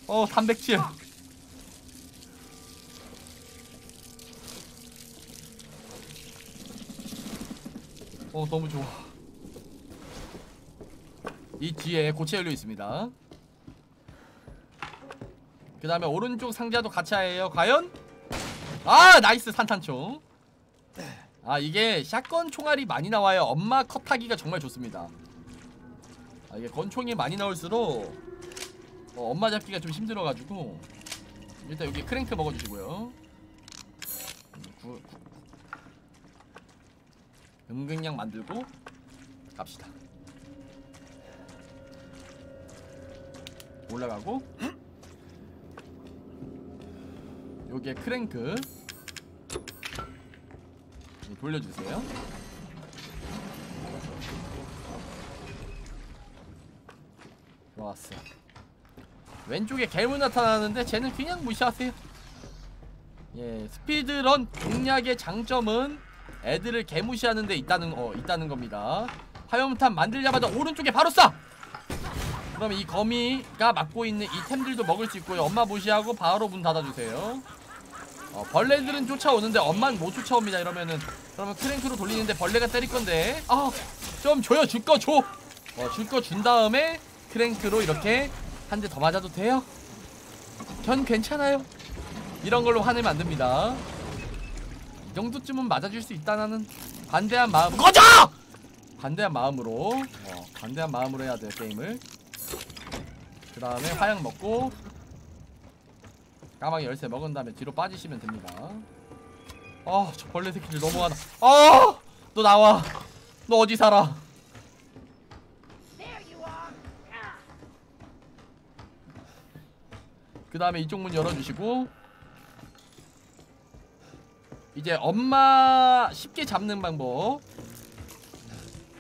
어, 단백질. 어, 너무 좋아. 이 뒤에 고체 연료 있습니다. 그 다음에 오른쪽 상자도 가차예요. 과연? 아 nice 산탄총 아 이게 shotgun 총알이 많이 나와요 엄마 cut하기가 정말 좋습니다 아 이게 권총이 많이 나올수록 어, 엄마 잡기가 좀 힘들어가지고 일단 여기 크랭크 먹어주시고요. 음, 구, 구. 음극량 만들고 갑시다. 올라가고 여기에 크랭크 네, 돌려주세요 좋았어. 왼쪽에 괴물 나타나는데 쟤는 그냥 무시하세요. 예 스피드런 공략의 장점은 애들을 개무시하는 데 있다는 어 있다는 겁니다. 화염탄 만들자마자 오른쪽에 바로 쏴! 그럼 이 거미가 맡고 있는 이 템들도 먹을 수 있고요. 엄마 무시하고 바로 문 닫아주세요. 어, 벌레들은 쫓아오는데 엄만 못 쫓아옵니다. 이러면은 그러면 크랭크로 돌리는데 벌레가 때릴 건데. 아좀 줘요. 줄 거 줘. 어, 줄 거 준 다음에 크랭크로 이렇게 한 대 더 맞아도 돼요. 전 괜찮아요. 이런 걸로 화내면 안 됩니다. 이 정도쯤은 맞아줄 수 있다는 관대한 마음 꺼져! 관대한 마음으로 어, 관대한 마음으로 해야 돼요 게임을. 그 다음에 화약 먹고 까마귀 열쇠 먹은 다음에 뒤로 빠지시면 됩니다 아, 저 벌레 새끼들 너무 많아. 아! 너 나와. 너 어디 살아? 다음에 이쪽 문 열어주시고. 이제 엄마 쉽게 잡는 방법.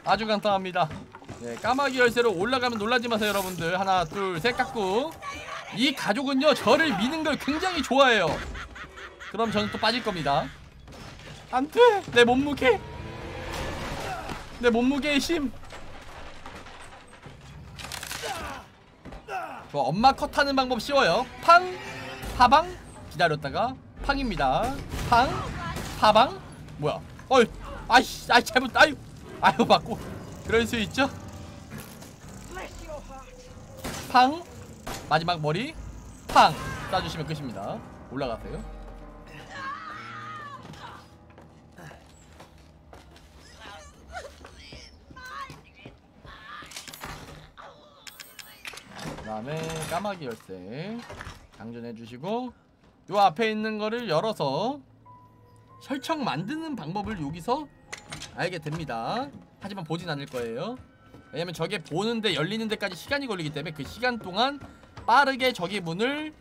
아주 간단합니다. 네, 까마귀 열쇠로 올라가면 놀라지 마세요 여러분들. 하나 둘셋 깎고. 이 가족은요 저를 미는 걸 굉장히 좋아해요. 그럼 저는 또 빠질 겁니다. 안돼! 내 몸무게! 내 몸무게의 힘 좋아 엄마 컷하는 방법 쉬워요. 팡 파방. 기다렸다가 팡입니다. 팡 파방. 뭐야? 어이 아이씨 아이 잘못 아유 아유 맞고. 그럴 수 있죠? 팡 마지막 머리. 팡. 쏴주시면 끝입니다. 올라가세요 다음에 까마귀 열쇠 장전해 주시고 요 앞에 있는 거를 열어서 혈청 만드는 방법을 여기서 알게 됩니다. 하지만 보진 않을 거예요. 왜냐면 저게 보는데 열리는 데까지 시간이 걸리기 때문에 그 시간 동안 빠르게 저기 문을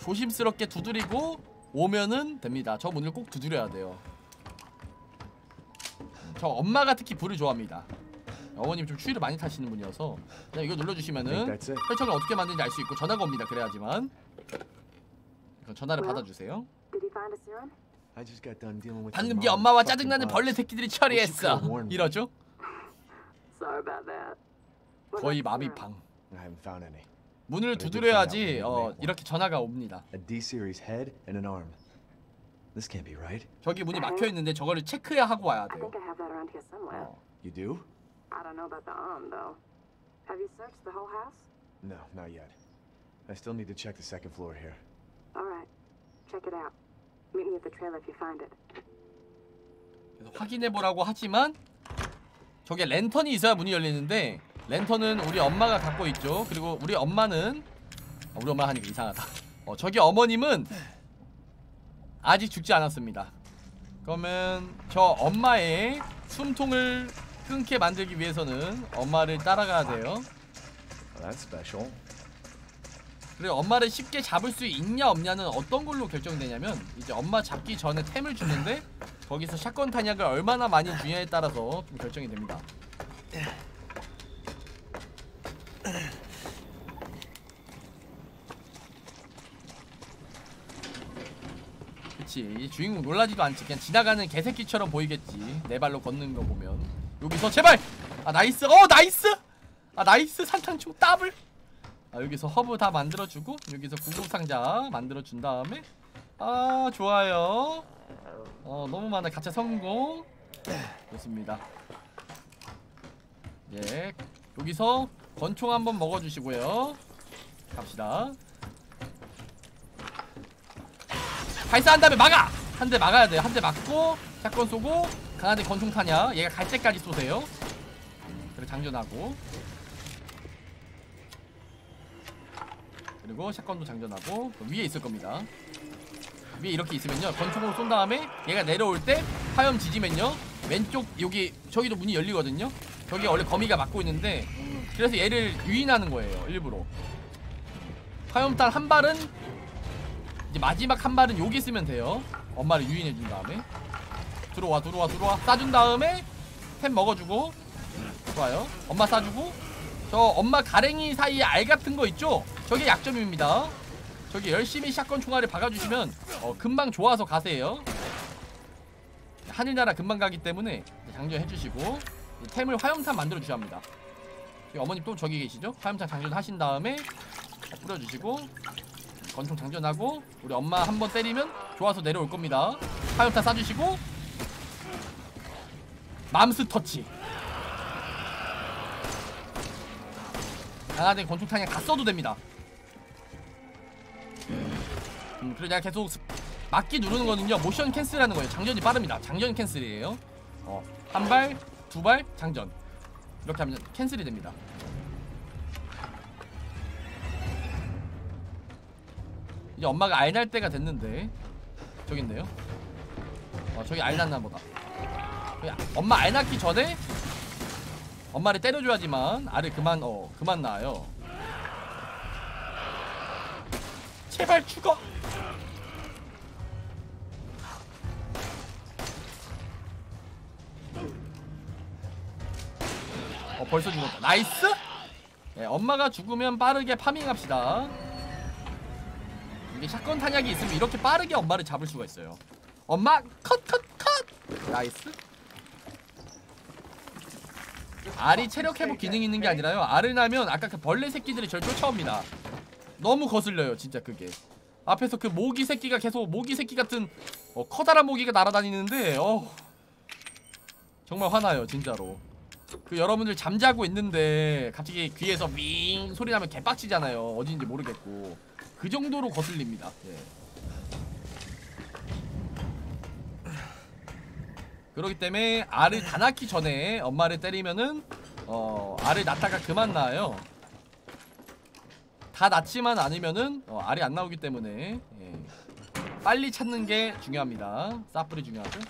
조심스럽게 두드리고 오면은 됩니다. 저 문을 꼭 두드려야 돼요. 저 엄마가 특히 불을 좋아합니다 어머님 좀 추위를 많이 타시는 분이어서 그냥 이거 눌러주시면은 Think that's it. 혈청을 어떻게 만드는지 알 수 있고 전화가 옵니다 그래야지만 그럼 전화를 받아주세요 Did you find a serum? I just got done dealing with 방금 네 엄마와 짜증나는. 벌레 새끼들이 처리했어. 이러죠 Sorry about that. What 거의 about the 마비 serum? 방 I haven't found any. 문을 두드려야지 어. 이렇게 전화가 옵니다. 저기 문이 막혀 있는데 저거를 체크하고 와야 I 돼요 think I have that around here somewhere. 어. I don't know about the arm, though. Have you searched the whole house? No, not yet. I still need to check the second floor here. All right. Check it out. Meet me at the trailer if you find it. 그래서 확인해보라고 하지만 저게 랜턴이 있어야 문이 열리는데 랜턴은 우리 엄마가 갖고 있죠 그리고 우리 엄마는 아, 우리 엄마 하니까 이상하다 어, 저기 어머님은 아직 죽지 않았습니다 그러면 저 엄마의 숨통을 끊게 만들기 위해서는 엄마를 따라가야 돼요. 그리고 엄마를 쉽게 잡을 수 있냐 없냐는 어떤 걸로 결정되냐면 이제 엄마 잡기 전에 템을 주는데 거기서 샷건 탄약을 얼마나 많이 주냐에 따라서 좀 결정이 됩니다. 그치 이 주인공 놀라지도 않지 그냥 지나가는 개새끼처럼 보이겠지 내 발로 걷는 거 보면 여기서 제발! 아 nice! 어 nice! 아 nice! 산탄총 더블! 아, 여기서 허브 다 만들어주고 여기서 구급상자 만들어준 다음에. 아 좋아요. 어 너무 많아. 가차 성공. 좋습니다. 예. 여기서 권총 한번 먹어주시고요. 갑시다. 발사한 다음에 막아! 한 대 막아야 돼요. 한 대 맞고 샷건 쏘고 강한대 권총 타냐? 얘가 갈 때까지 쏘세요. 그리고 장전하고. 그리고 샷건도 장전하고 그 위에 있을 겁니다. 위에 이렇게 있으면요. 권총으로 쏜 다음에 얘가 내려올 때 화염 지지면요. 왼쪽 여기 저기도 문이 열리거든요. 저기 원래 거미가 막고 있는데 그래서 얘를 유인하는 거예요 일부러. 화염탄 한 발은 이제 마지막 한 발은 여기 쓰면 돼요. 엄마를 유인해 준 다음에 들어와 들어와 들어와. 쏴준 다음에 템 먹어주고. 좋아요. 엄마 쏴주고. 저 엄마 가랭이 사이에 알 같은 거 있죠? 저게 약점입니다. 저기 열심히 샷건 총알을 박아주시면 어, 금방 좋아서 가세요. 하늘나라 금방 가기 때문에 장전해주시고 이 템을 화염탄 만들어주셔야 합니다. 어머님 또 저기 계시죠? 화염탄 장전하신 다음에 뿌려주시고 권총 장전하고 우리 엄마 한 번 때리면 좋아서 내려올 겁니다. 화염탄 쏴주시고 맘스 터치. 강화된 권총 탄약 다 써도 됩니다. 음, 그리고 내가 계속 스- 막기 누르는 거는요 모션 cancel하는 거예요. 장전이 빠릅니다. 장전 cancel이에요. 어, 한 발, 두 발, 장전. 이렇게 하면 cancel이 됩니다. 이제 엄마가 알 날 때가 됐는데 저기 있네요? 어 저기 알 났나 보다 엄마 알 낳기 전에 엄마를 때려줘야지만 알을 그만 어 그만 낳아요. 제발 죽어! 어 벌써 죽었다. nice! 네, 엄마가 죽으면 빠르게 farming합시다. 이게 shotgun 탄약이 있으면 이렇게 빠르게 엄마를 잡을 수가 있어요. 엄마 cut cut cut! nice 알이 체력 회복 기능이 있는 게 아니라요. 알을 나면 아까 그 벌레 새끼들이 저를 쫓아옵니다. 너무 거슬려요 진짜 그게. 앞에서 그 모기 새끼가 계속 모기 새끼 같은 어, 커다란 모기가 날아다니는데 어 정말 화나요 진짜로. 그 여러분들 잠자고 있는데 갑자기 귀에서 윙 소리 나면 개빡치잖아요. 어딘지 모르겠고. 그 정도로 거슬립니다. 예. 그렇기 때문에 알을 다 낳기 전에 엄마를 때리면은 어 알을 낳다가 그만 낳아요. 다 낳지만 않으면은 어, 알이 안 나오기 때문에 예. 빨리 찾는 게 중요합니다. 사플이 중요하죠.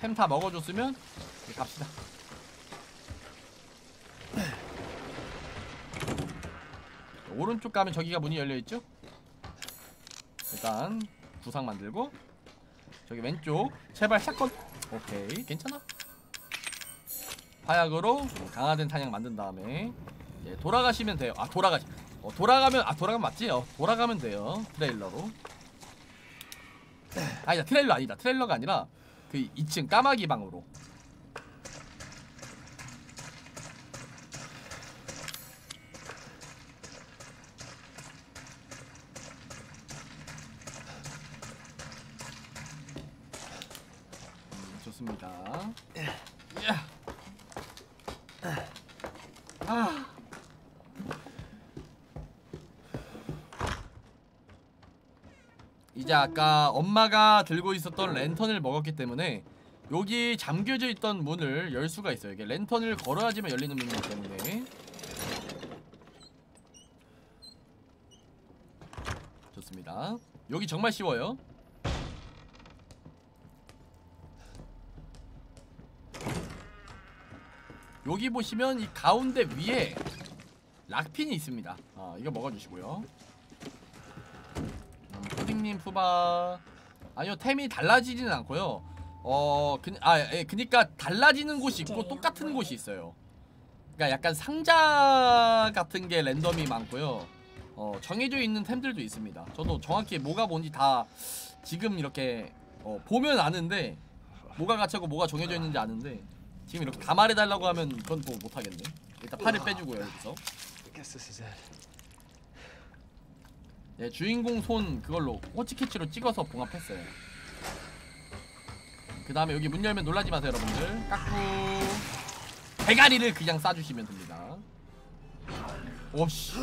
템 다 먹어줬으면 이제 갑시다. 오른쪽 가면 저기가 문이 열려있죠? 일단 구상 만들고 저기 왼쪽. 제발 샷건. 오케이. 괜찮아? 화약으로 강화된 탄약 만든 다음에. 예, 돌아가시면 돼요. 아 돌아가시 어, 돌아가면 아 돌아가면 맞지? 어, 돌아가면 돼요. 트레일러로. 아니다 트레일러 아니다. 트레일러가 아니라 그 2층 까마귀 방으로 음, 좋습니다 야. 아. 이제 아까 엄마가 들고 있었던 랜턴을 먹었기 때문에 여기 잠겨져 있던 문을 열 수가 있어요. 이게 랜턴을 걸어야지만 열리는 문이기 때문에 좋습니다. 여기 정말 쉬워요. 여기 보시면 이 가운데 위에 락핀이 있습니다. 아, 이거 먹어주시고요. 음, 푸딩님 푸바 아니요 템이 달라지지는 않고요. 어, 그, 아, 예, 그니까 달라지는 곳이 있고 똑같은 곳이 있어요. 그러니까 약간 상자 같은 게 랜덤이 많고요. 어, 정해져 있는 템들도 있습니다. 저도 정확히 뭐가 뭔지 다 지금 이렇게 어, 보면 아는데 뭐가 갇혀고 뭐가 정해져 있는지 아는데 지금 이렇게 다 말해달라고 하면 그건 또 못하겠네. 일단 팔을 빼주고요 여기서. 네, 주인공 손 그걸로 호치키치로 찍어서 봉합했어요. 그 다음에 여기 문 열면 놀라지 마세요 여러분들. 깎고 대가리를 그냥 싸주시면 됩니다. 오씨,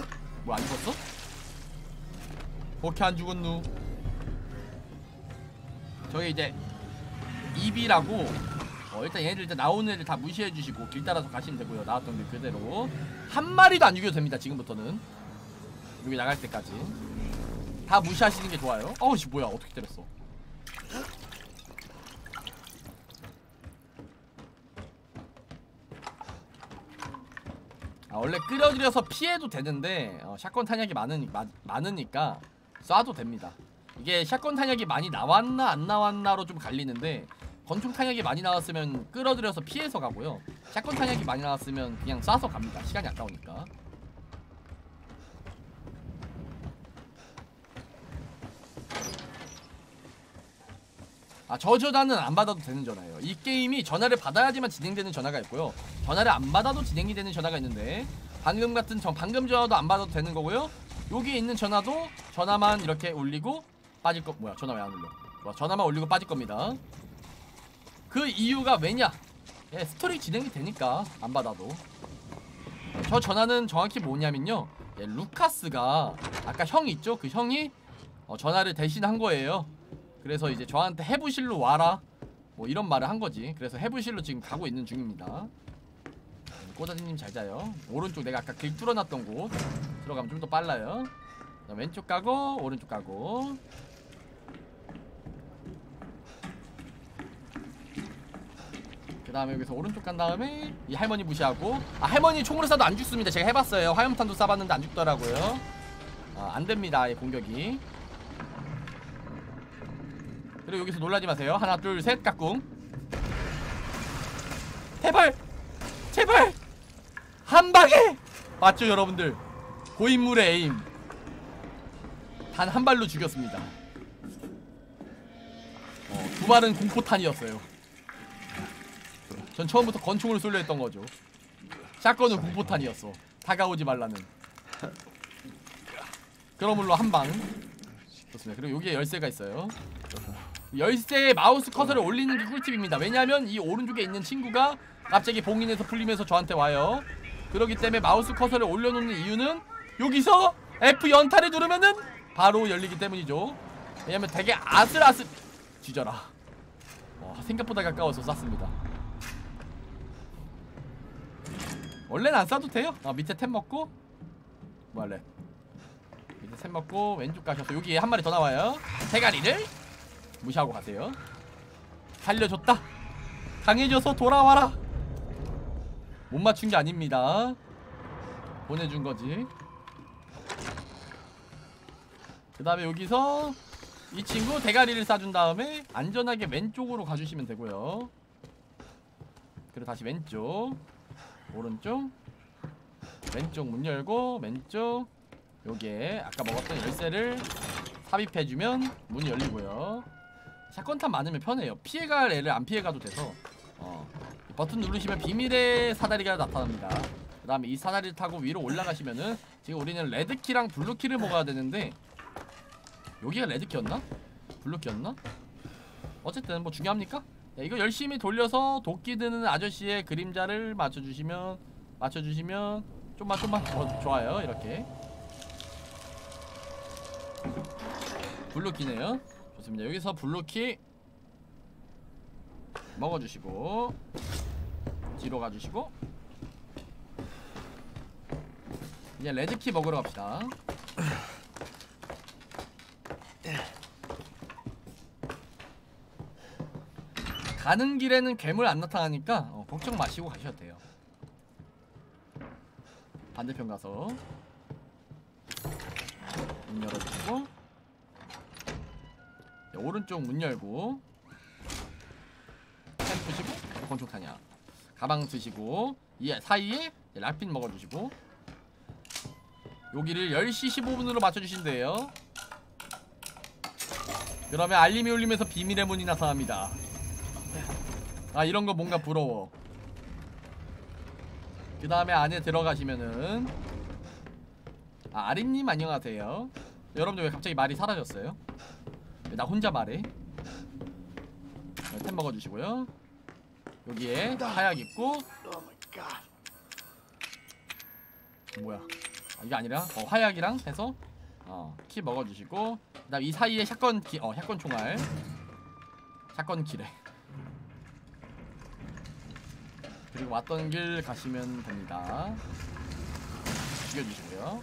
뭐 안 죽었어? 어떻게 안 죽었누? 저기 이제 입이라고 어, 일단 얘네들 일단 나오는 애들 다 무시해 주시고 길 따라서 가시면 되고요. 나왔던 길 그대로 한 마리도 안 죽여도 됩니다. 지금부터는 여기 나갈 때까지 다 무시하시는 게 좋아요. 어우 씨 뭐야 어떻게 때렸어? 아, 원래 끌어들여서 피해도 되는데 어, 샷건 탄약이 많으니, 마, 많으니까 쏴도 됩니다. 이게 샷건 탄약이 많이 나왔나 안 나왔나로 좀 갈리는데 권총 탄약이 많이 나왔으면 끌어들여서 피해서 가고요. 샷건 탄약이 많이 나왔으면 그냥 쏴서 갑니다. 시간이 아까우니까. 아, 저 전화는 안 받아도 되는 전화예요. 이 게임이 전화를 받아야지만 진행되는 전화가 있고요. 전화를 안 받아도 진행이 되는 전화가 있는데 방금 같은 전 방금 전화도 안 받아도 되는 거고요. 여기 있는 전화도 전화만 이렇게 울리고 빠질 거 뭐야? 전화 왜 안? 뭐, 전화만 울리고 빠질 겁니다. 그 이유가 왜냐? 예, 스토리 진행이 되니까 안 받아도. 저 전화는 정확히 뭐냐면요. 예, 루카스가 아까 형 있죠? 그 형이 어, 전화를 대신 한 거예요. 그래서 이제 저한테 해부실로 와라 뭐 이런 말을 한 거지 그래서 해부실로 지금 가고 있는 중입니다 꼬다지님 잘 자요 오른쪽 내가 아까 길 뚫어놨던 곳 들어가면 좀 더 빨라요 자, 왼쪽 가고 오른쪽 가고 그 다음에 여기서 오른쪽 간 다음에 이 할머니 무시하고 아 할머니 총으로 쏴도 안 죽습니다 제가 해봤어요 화염탄도 쏴봤는데 안 죽더라고요 아, 안됩니다 이 공격이 그리고 여기서 놀라지 마세요. 하나, 둘, 셋, 깍꿍. 제발! 제발! 한 방에! 맞죠, 여러분들? 고인물의 에임. 단 한 발로 죽였습니다. 어, 두 발은 공포탄이었어요. 전 처음부터 권총을 쏠려 했던 거죠. 샷건은 공포탄이었어. 다가오지 말라는. 그러물로 한 방. 좋습니다. 그리고 여기에 열쇠가 있어요. 열쇠에 마우스 커서를 올리는 게 꿀팁입니다. 왜냐하면 이 오른쪽에 있는 친구가 갑자기 봉인해서 풀리면서 저한테 와요. 그러기 때문에 마우스 커서를 올려놓는 이유는 여기서 F 연타를 누르면은 바로 열리기 때문이죠. 왜냐면 되게 아슬아슬 뒤져라. 와, 생각보다 가까워서 쐈습니다. 원래는 안 쏴도 돼요. 아, 밑에 템 먹고 뭐 할래? 밑에 템 먹고 왼쪽 가셔서 여기 한 마리 더 나와요. 대가리를 무시하고 가세요. 살려줬다. 강해져서 돌아와라. 못 맞춘 게 아닙니다. 보내준 거지. 그 다음에 여기서 이 친구 대가리를 쏴준 다음에 안전하게 왼쪽으로 가주시면 되고요. 그리고 다시 왼쪽, 오른쪽, 왼쪽 문 열고 왼쪽 요게 아까 먹었던 열쇠를 삽입해주면 문이 열리고요. shotgun탄 많으면 편해요. 피해갈 애를 안 피해가도 돼서 어. 이 버튼 누르시면 비밀의 사다리가 나타납니다. 그 다음에 이 사다리를 타고 위로 올라가시면은 지금 우리는 red key랑 blue key를 먹어야 되는데 여기가 red key였나? blue key였나? 어쨌든 뭐 중요합니까? 야, 이거 열심히 돌려서 도끼 드는 아저씨의 그림자를 맞춰주시면 맞춰주시면 좀만 좀만 더 좋아요 이렇게. blue key네요. 좋습니다. 여기서 blue key 먹어주시고 뒤로 가주시고. 이제 red key 먹으러 갑시다 <clears throat> <clears throat> 가는 길에는 괴물 안 나타나니까 어, 걱정 마시고 가셔도 돼요. 반대편 가서. 문 열어주시고. 네, 오른쪽 문 열고. 펜 푸시고 권총타냐. 가방 드시고 이 사이에 라핀 먹어주시고. 여기를 10시 15분으로 맞춰주신대요. 그러면 알림이 울리면서 비밀의 문이 나타납니다 아 이런 거 뭔가 부러워. 그 다음에 안에 들어가시면은 아 아린님 안녕하세요. 여러분들 왜 갑자기 말이 사라졌어요? 왜나 혼자 말해? 네, 템 먹어주시고요. 여기에 하약 있고. 뭐야? 아, 이게 아니라? 어, 화약이랑 해서 어, 키 먹어주시고. 그 다음 이 사이에 샷건 기, 어 샷건 총알. 샷건 기래 그리고 왔던 길 가시면 됩니다. 죽여주시고요.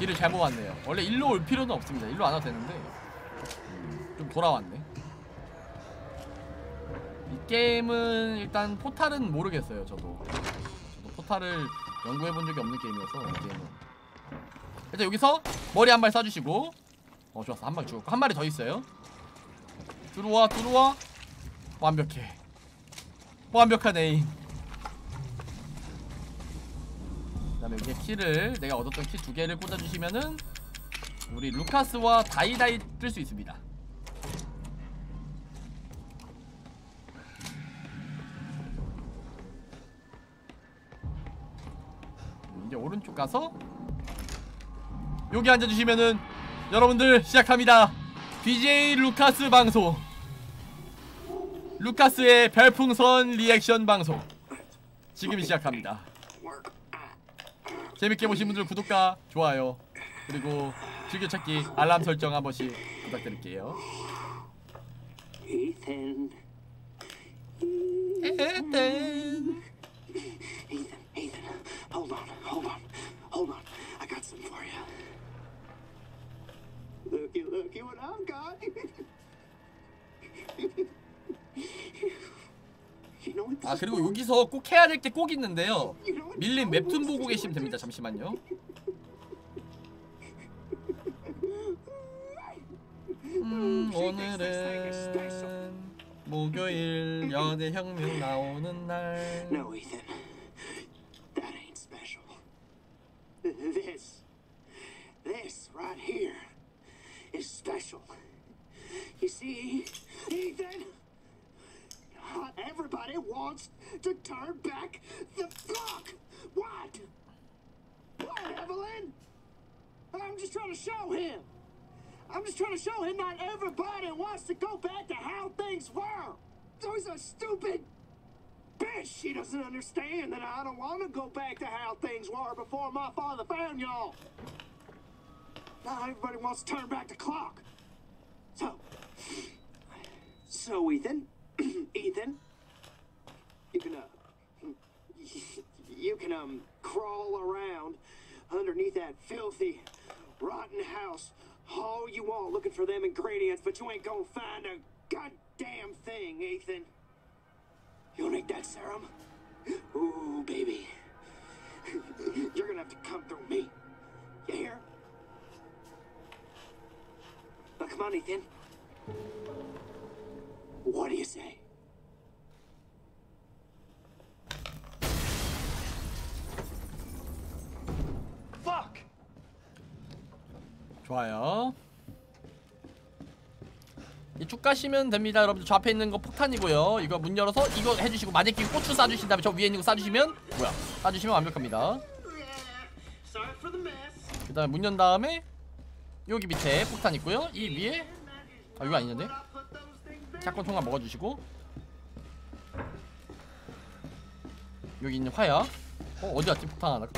길을 잘못 왔네요. 원래 일로 올 필요는 없습니다. 일로 안 와도 되는데 음, 좀 돌아왔네. 이 게임은 일단 포탈은 모르겠어요 저도. 저도 포탈을 연구해본 적이 없는 게임이어서 이 게임은. 일단 여기서 머리 한 발 쏴주시고. 어 좋았어. 한발 죽었고. 한 마리 더 있어요. 들어와 들어와. 완벽해 완벽한 aim 그 다음에 여기에 키를 내가 얻었던 키 두 개를 꽂아주시면은 우리 루카스와 다이다이 뜰 수 있습니다. 이제 오른쪽 가서 여기 앉아주시면은 여러분들 시작합니다. BJ 루카스 방송 루카스의 별풍선 리액션 방송 지금 시작합니다 재밌게 보신 분들 구독과 좋아요 그리고 즐겨찾기 알람 설정 한 번씩 부탁드릴게요. Looky, looky what I've got. 아 그리고 여기서 꼭 해야 될 게 꼭 있는데요 밀린 웹툰 보고 계시면 됩니다 잠시만요 음 오늘은 목요일 연애혁명 나오는 날 No, Ethan. That ain't special. This, this right here is special. You see, Ethan, not everybody wants to turn back the clock. What? What, Evelyn? I'm just trying to show him. I'm just trying to show him not everybody wants to go back to how things were. Those are stupid. bitch, she doesn't understand that I don't want to go back to how things were before my father found y'all. Now everybody wants to turn back the clock. So, so Ethan, <clears throat> Ethan, you can uh, you can um crawl around underneath that filthy, rotten house all you want looking for them ingredients, but you ain't gonna find a goddamn thing, Ethan. You'll need that serum. Ooh, baby. <laughs> You're gonna have to come through me. You hear? Now come on, Ethan. What do you say? Fuck! 좋아요. 이쭉 가시면 됩니다. 여러분들 저 앞에 있는 거 폭탄이고요. 이거 문 열어서 이거 해주시고 만약에 고추 싸주신 다음에 저 위에 있는 거 싸주시면 뭐야? 싸주시면 완벽합니다. Sorry for the mess. 그 다음에 문 연 다음에 여기 밑에 폭탄 있고요. 이 위에 아 이거 아니는데? 샷건 총알 먹어주시고 여기 있는 화약 어 어디 갔지 폭탄 하나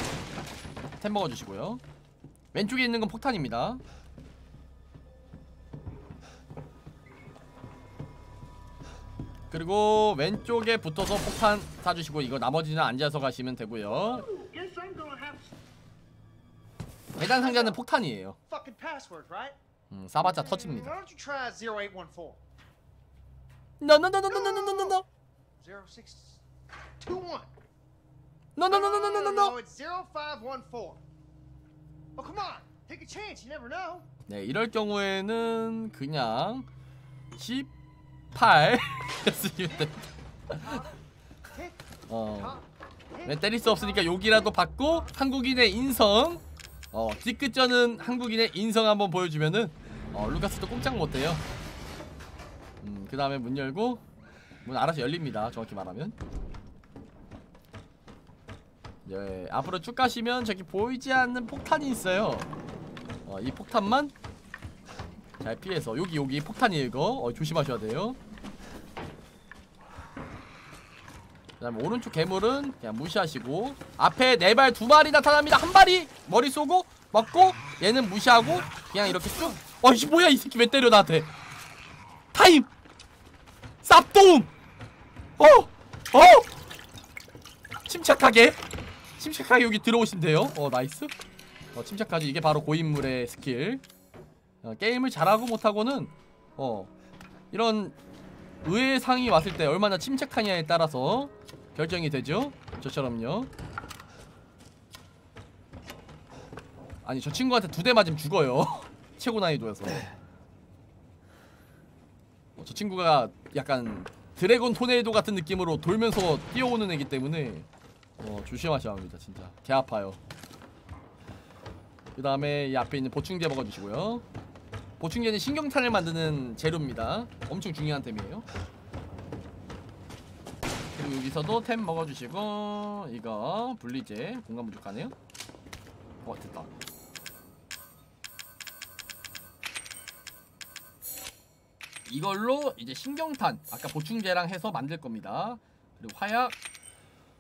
템 먹어주시고요. 왼쪽에 있는 건 폭탄입니다. 그리고 왼쪽에 붙어서 폭탄 사주시고 이거 나머지는 앉아서 가시면 되고요. 해당 상자는 폭탄이에요. 음, 싸봤자 터집니다. Why don't you try 0814? 노노노노노노노노노 0621. 노노노노노노노 it's 0514. Oh, come on. Take a chance. You never know. 네, 이럴 경우에는 그냥 18 쓰시면 됩니다. 어. 네, 때릴 수 없으니까 욕이라도 박고 한국인의 인성 어, 뒤끝 쩌는 한국인의 인성 한번 보여주면은 어, 루카스도 꼼짝 못해요. 음, 그 다음에 문 열고 문 알아서 열립니다. 정확히 말하면. 예, 앞으로 쭉 가시면 저기 보이지 않는 폭탄이 있어요. 어, 이 폭탄만 잘 피해서 여기 여기 폭탄이에요 이거 어, 조심하셔야 돼요. 그 다음에 오른쪽 괴물은 그냥 무시하시고 앞에 네 발 두 마리 나타납니다. 한 발이 머리 쏘고 맞고 얘는 무시하고 그냥 이렇게 쭉. 어이씨 뭐야 이 새끼 왜 때려 나한테? 타임. 쌉동. 어 어. 침착하게 침착하게 여기 들어오시면 돼요. 어 nice. 어 침착하지 이게 바로 고인물의 스킬. 어, 게임을 잘하고 못하고는 어 이런 의외의 상황이 왔을 때 얼마나 침착하냐에 따라서 결정이 되죠. 저처럼요. 아니 저 친구한테 두 대 맞으면 죽어요. <laughs> 최고 난이도여서. 어, 저 친구가 약간 드래곤 토네이도 같은 느낌으로 돌면서 뛰어오는 애기 때문에 어, 조심하셔야 합니다. 진짜 개 아파요. 그 다음에 이 앞에 있는 보충제 먹어주시고요. 보충제는 신경탄을 만드는 재료입니다. 엄청 중요한 템이에요. 그리고 여기서도 템 먹어주시고 이거 분리제 공간 부족하네요. 어 됐다. 이걸로 이제 신경탄 아까 보충제랑 해서 만들 겁니다. 그리고 화약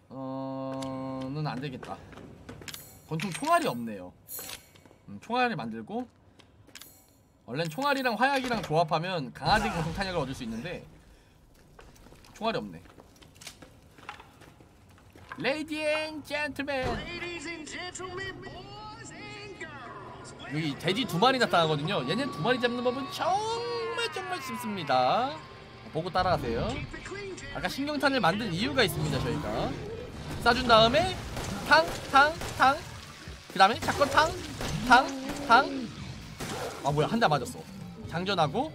어는 안 되겠다. 권총 총알이 없네요. 음, 총알을 만들고 원래는 총알이랑 화약이랑 조합하면 강화된 권총 탄약을 얻을 수 있는데 총알이 없네. lady and gentleman. 여기 돼지 두 마리 나타나거든요. 얘네 두 마리 잡는 법은 정말 정말 쉽습니다. 보고 따라가세요. 아까 신경탄을 만든 이유가 있습니다. 저희가 쏴준 다음에 탕 탕 탕. 그 다음에 shotgun 탕탕 탕. 아 뭐야 한 대 맞았어. 장전하고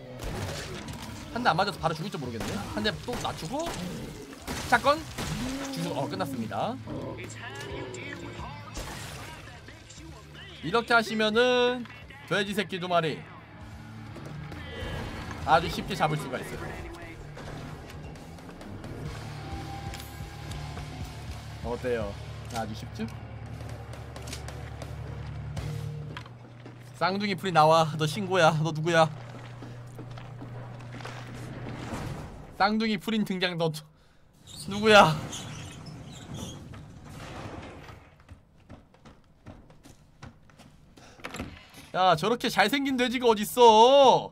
한 대 안 맞아서 바로 죽을 줄 모르겠네. 한 대또 맞추고 샷건 주어 끝났습니다. 이렇게 하시면은 돼지 새끼 두 마리 아주 쉽게 잡을 수가 있어요. 어때요? 아주 쉽죠? 쌍둥이 풀이 나와. 너 신고야. 너 누구야? 쌍둥이 풀인 등장 너 누구야? 야 저렇게 잘생긴 돼지가 어딨어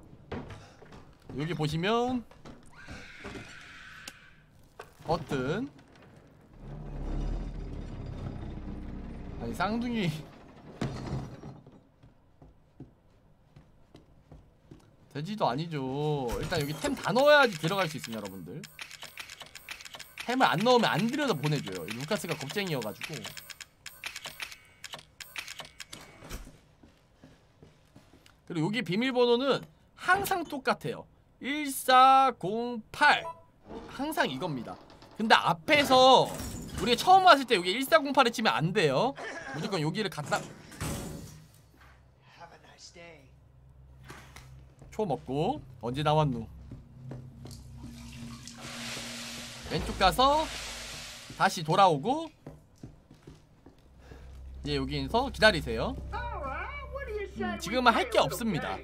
여기 보시면 버튼 아니 쌍둥이 돼지도 아니죠. 일단 여기 템 다 넣어야지 들어갈 수 있습니다 여러분들. 템을 안 넣으면 안 들여다 보내줘요. 이 루카스가 겁쟁이여가지고. 그리고 여기 비밀번호는 항상 똑같아요 1408 항상 이겁니다. 근데 앞에서 우리가 처음 왔을 때 여기 1408을 치면 안 돼요. 무조건 여기를 갖다. 초 먹고 언제 나왔노? 왼쪽 가서 다시 돌아오고 예 여기서 기다리세요? 음, 지금은 할 게 없습니다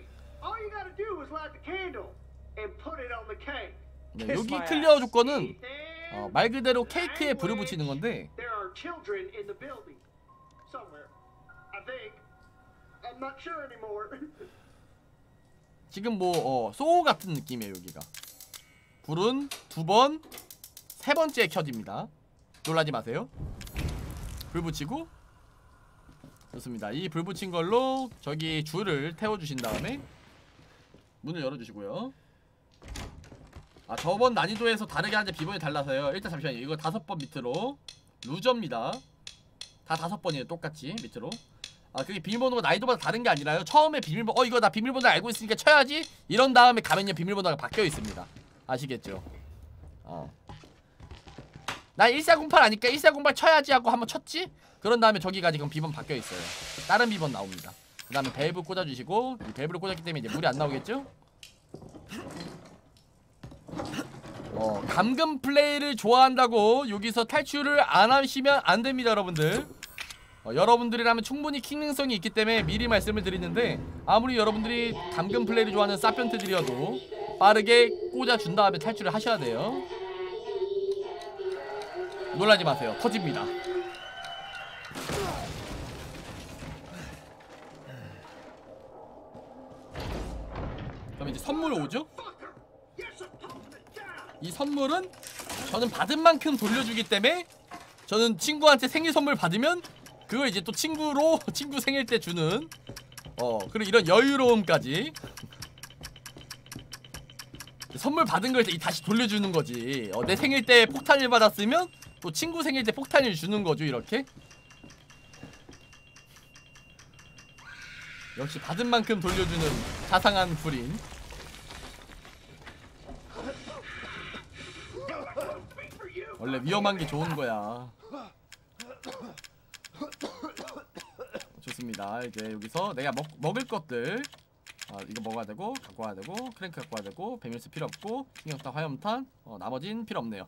네, 여기 클리어 조건은 어, 말 그대로 케이크에 불을 붙이는 건데 There are children in the building. Somewhere. I think. I'm not sure anymore. 지금 뭐 어, 소우 같은 느낌이에요 여기가 불은 두 번 세 번째 켜집니다 놀라지 마세요 불 붙이고 좋습니다 이 불 붙인 걸로 저기 줄을 태워주신 다음에 문을 열어주시고요 아 저번 난이도에서 다르게 하는데 비번이 달라서요. 일단 잠시만요. 이거 다섯 번 밑으로. 루저입니다. 다 다섯 번이에요. 똑같이 밑으로. 아 그게 비밀번호가 난이도마다 다른 게 아니라요. 처음에 비밀번호 어 이거 나 비밀번호 알고 있으니까 쳐야지. 이런 다음에 가면요. 비밀번호가 바뀌어 있습니다. 아시겠죠? 어나 1408 아니까 1408 쳐야지 하고 한번 쳤지? 그런 다음에 저기가 지금 비번 바뀌어 있어요. 다른 비번 나옵니다. 그 다음에 밸브 꽂아주시고 이 밸브를 꽂았기 때문에 이제 물이 안 나오겠죠 어 감금 플레이를 좋아한다고 여기서 탈출을 안 하시면 안 됩니다 여러분들. 어, 여러분들이라면 충분히 킹능성이 있기 때문에 미리 말씀을 드리는데 아무리 여러분들이 감금 플레이를 좋아하는 사편트들이어도 빠르게 꽂아준 다음에 탈출을 하셔야 돼요. 놀라지 마세요. 터집니다. 그럼 이제 선물 오죠? 이 선물은 저는 받은 만큼 돌려주기 때문에 저는 친구한테 생일 선물 받으면 그걸 이제 또 친구로 <laughs> 친구 생일 때 주는 어 그리고 이런 여유로움까지 선물 받은 걸 다시 돌려주는 거지. 어, 내 생일 때 폭탄을 받았으면 또 친구 생일 때 폭탄을 주는 거죠 이렇게. 역시 받은 만큼 돌려주는 자상한 불인 원래 위험한 게 좋은 거야. 좋습니다. 이제 여기서 내가 먹, 먹을 것들. 아, 이거 먹어야 되고 갖고 와야 되고 크랭크 갖고 와야 되고 배밀스 필요 없고 신경탄 화염탄. 어, 나머진 필요 없네요.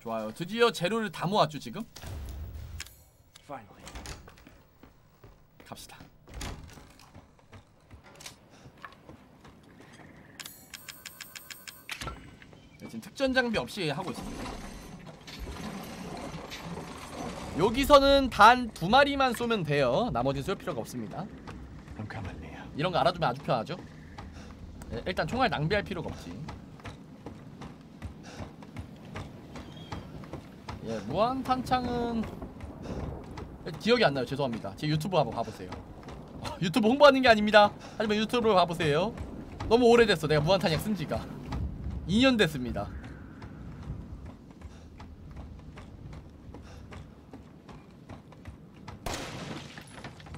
좋아요. 드디어 재료를 다 모았죠 지금. 갑시다 지금 특전 장비 없이 하고 있습니다. 여기서는 단 두 마리만 쏘면 돼요. 나머지는 쏠 필요가 없습니다. 이런 거 알아두면 아주 편하죠? 네, 일단 총알 낭비할 필요가 없지. 예 무한 탄창은 기억이 안 나요. 죄송합니다. 제 유튜브 한번 봐보세요. 유튜브 홍보하는 게 아닙니다. 하지만 유튜브로 봐보세요. 너무 오래됐어. 내가 무한 탄약 쓴지가 2년 됐습니다.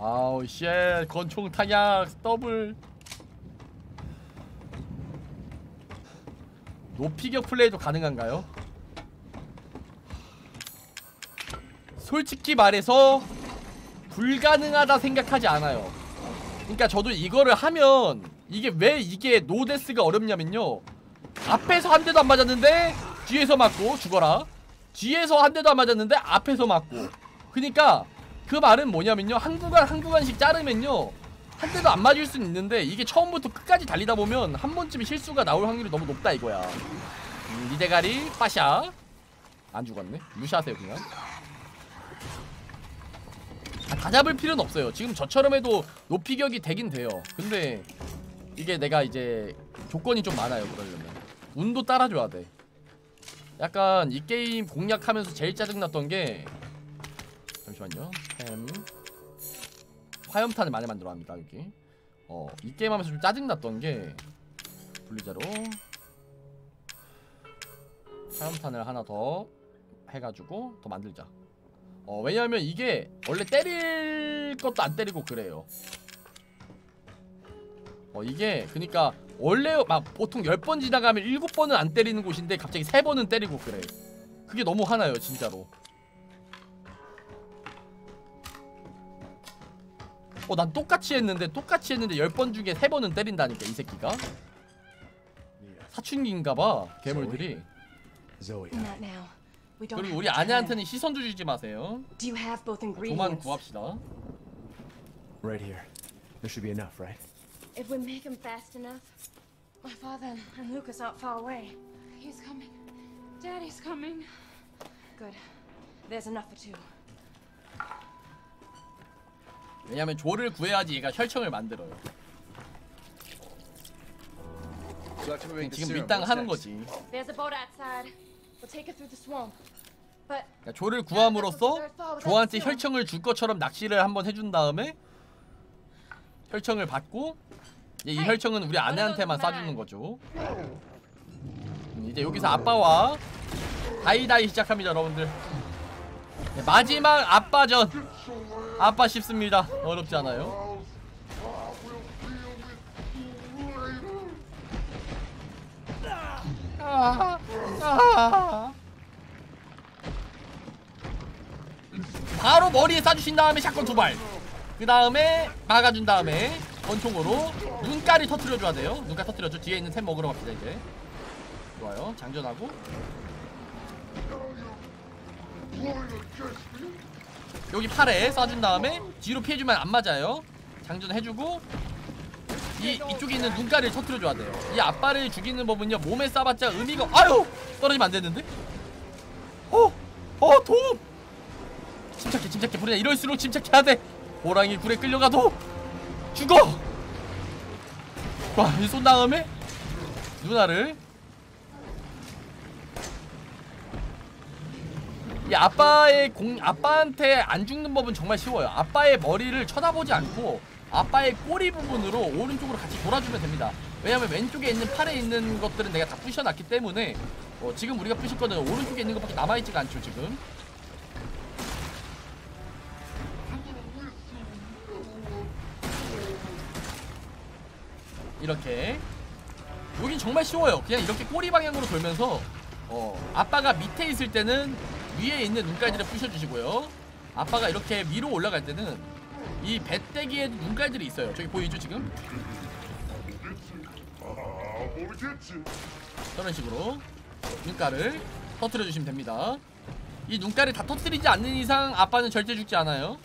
아우 shit 권총 탄약 더블. 노피격 플레이도 가능한가요? 솔직히 말해서 불가능하다 생각하지 않아요. 그러니까 저도 이거를 하면 이게 왜 이게 no death가 어렵냐면요 앞에서 한 대도 안 맞았는데 뒤에서 맞고 죽어라. 뒤에서 한 대도 안 맞았는데 앞에서 맞고. 그니까 그 말은 뭐냐면요. 한 구간 한 구간씩 자르면요. 한 대도 안 맞을 수는 있는데 이게 처음부터 끝까지 달리다 보면 한 번쯤 실수가 나올 확률이 너무 높다 이거야. 음, 리데가리 빠샤. 안 죽었네. 무시하세요 그냥. 아, 다 잡을 필요는 없어요. 지금 저처럼 해도 높이격이 되긴 돼요. 근데 이게 내가 이제 조건이 좀 많아요 그러려면 운도 따라줘야 돼. 약간 이 게임 공략하면서 제일 짜증났던 게 잠시만요. 템 화염탄을 많이 만들어 합니다 여기. 어 이 게임 하면서 좀 짜증났던 게 분리자로. 화염탄을 하나 더 해가지고 더 만들자. 어 왜냐하면 이게 원래 때릴 것도 안 때리고 그래요. 어 이게 그니까 원래 막 보통 10번 지나가면 7번은 안 때리는 곳인데 갑자기 3번은 때리고 그래. 그게 너무 화나요 진짜로. 어 난 똑같이 했는데 똑같이 했는데 10번 중에 3번은 때린다니까 이 새끼가. 사춘기인가봐 괴물들이. 그리고 우리 time. 아내한테는 시선도 주지 마세요. Both 조만? 구합시다. Right here. There should be enough, right? If we make him fast enough, my father and Lucas aren't far away. He's coming. Daddy's coming. Good. There's enough for two. 왜냐면 조를 구해야지 얘가 혈청을 만들어요 지금 밀당 하는? 거지 There's a boat outside. We'll take it through the swamp. But 그러니까 조를 구함으로써 조한테 혈청을 줄 것처럼 낚시를 한번 해준 다음에 혈청을 받고 이 혈청은 우리 아내한테만 쏴주는 거죠. 음, 이제 여기서 아빠와 다이다이 시작합니다 여러분들. 네, 마지막 아빠전. 아빠 쉽습니다. 어렵지 않아요? 아, 아. 바로 머리에 쏴주신 다음에 샷건 두발. 그 다음에 막아준 다음에 권총으로 눈깔이 터트려줘야 돼요. 눈깔 터트려줘. 뒤에 있는 템 먹으러 갑시다 이제. 좋아요. 장전하고. 여기 팔에 쏴준 다음에 뒤로 피해주면 안 맞아요. 장전해주고 이, 이쪽에 있는 눈깔을 터트려줘야 돼요. 이 아빠를 죽이는 법은요 몸에 쏴봤자 의미가 아유! 떨어지면 안 되는데? 어! 어 도움! 침착해 침착해. 보리야 이럴수록 침착해야 돼. 호랑이 굴에 끌려가도 죽어! 와 이쏜 다음에? 누나를? 이 아빠의 공 아빠한테 안 죽는 법은 정말 쉬워요. 아빠의 머리를 쳐다보지 않고 아빠의 꼬리 부분으로 오른쪽으로 같이 돌아주면 됩니다. 왜냐면 왼쪽에 있는 팔에 있는 것들은 내가 다 부셔놨기 때문에 어, 지금 우리가 부실 거는 오른쪽에 있는 것밖에 남아있지가 않죠 지금 이렇게. 여긴 정말 쉬워요. 그냥 이렇게 꼬리 방향으로 돌면서 어 아빠가 밑에 있을 때는 위에 있는 눈깔들을 부셔주시고요. 아빠가 이렇게 위로 올라갈 때는 이 배때기에 눈깔들이 있어요. 저기 보이죠 지금? 저런 식으로 눈깔을 터트려 주시면 됩니다. 이 눈깔을 다 터트리지 않는 이상 아빠는 절대 죽지 않아요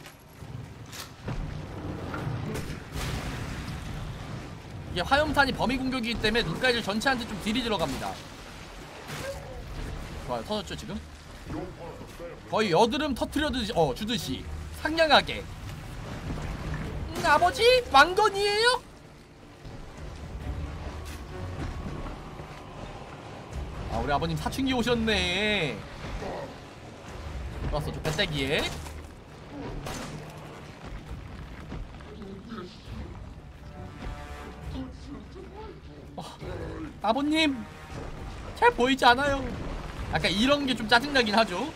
이게 화염탄이 범위 공격이기 때문에 눈깔들 전체한테 좀 딜이 들어갑니다. 좋아요. 터졌죠 지금? 거의 여드름 터트려듯이 어 주듯이. 상냥하게. 음, 아버지? 왕건이에요? 아 우리 아버님 사춘기 오셨네. 좋았어 저 배때기에 아버님 잘 보이지 않아요. 약간 이런 게 좀 짜증나긴 하죠.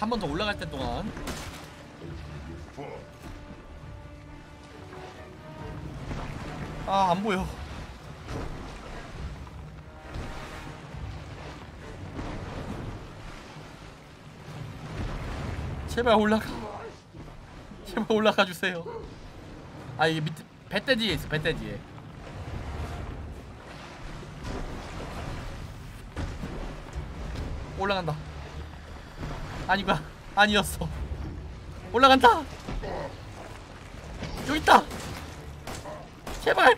한 번 더 올라갈 때 동안. 아 안 보여. 제발 올라가. 제발 올라가 주세요 아 이게 밑에 배대지에 있어 배대지에. 올라간다. 아니구나. 아니었어. 올라간다! 여기 있다! 제발!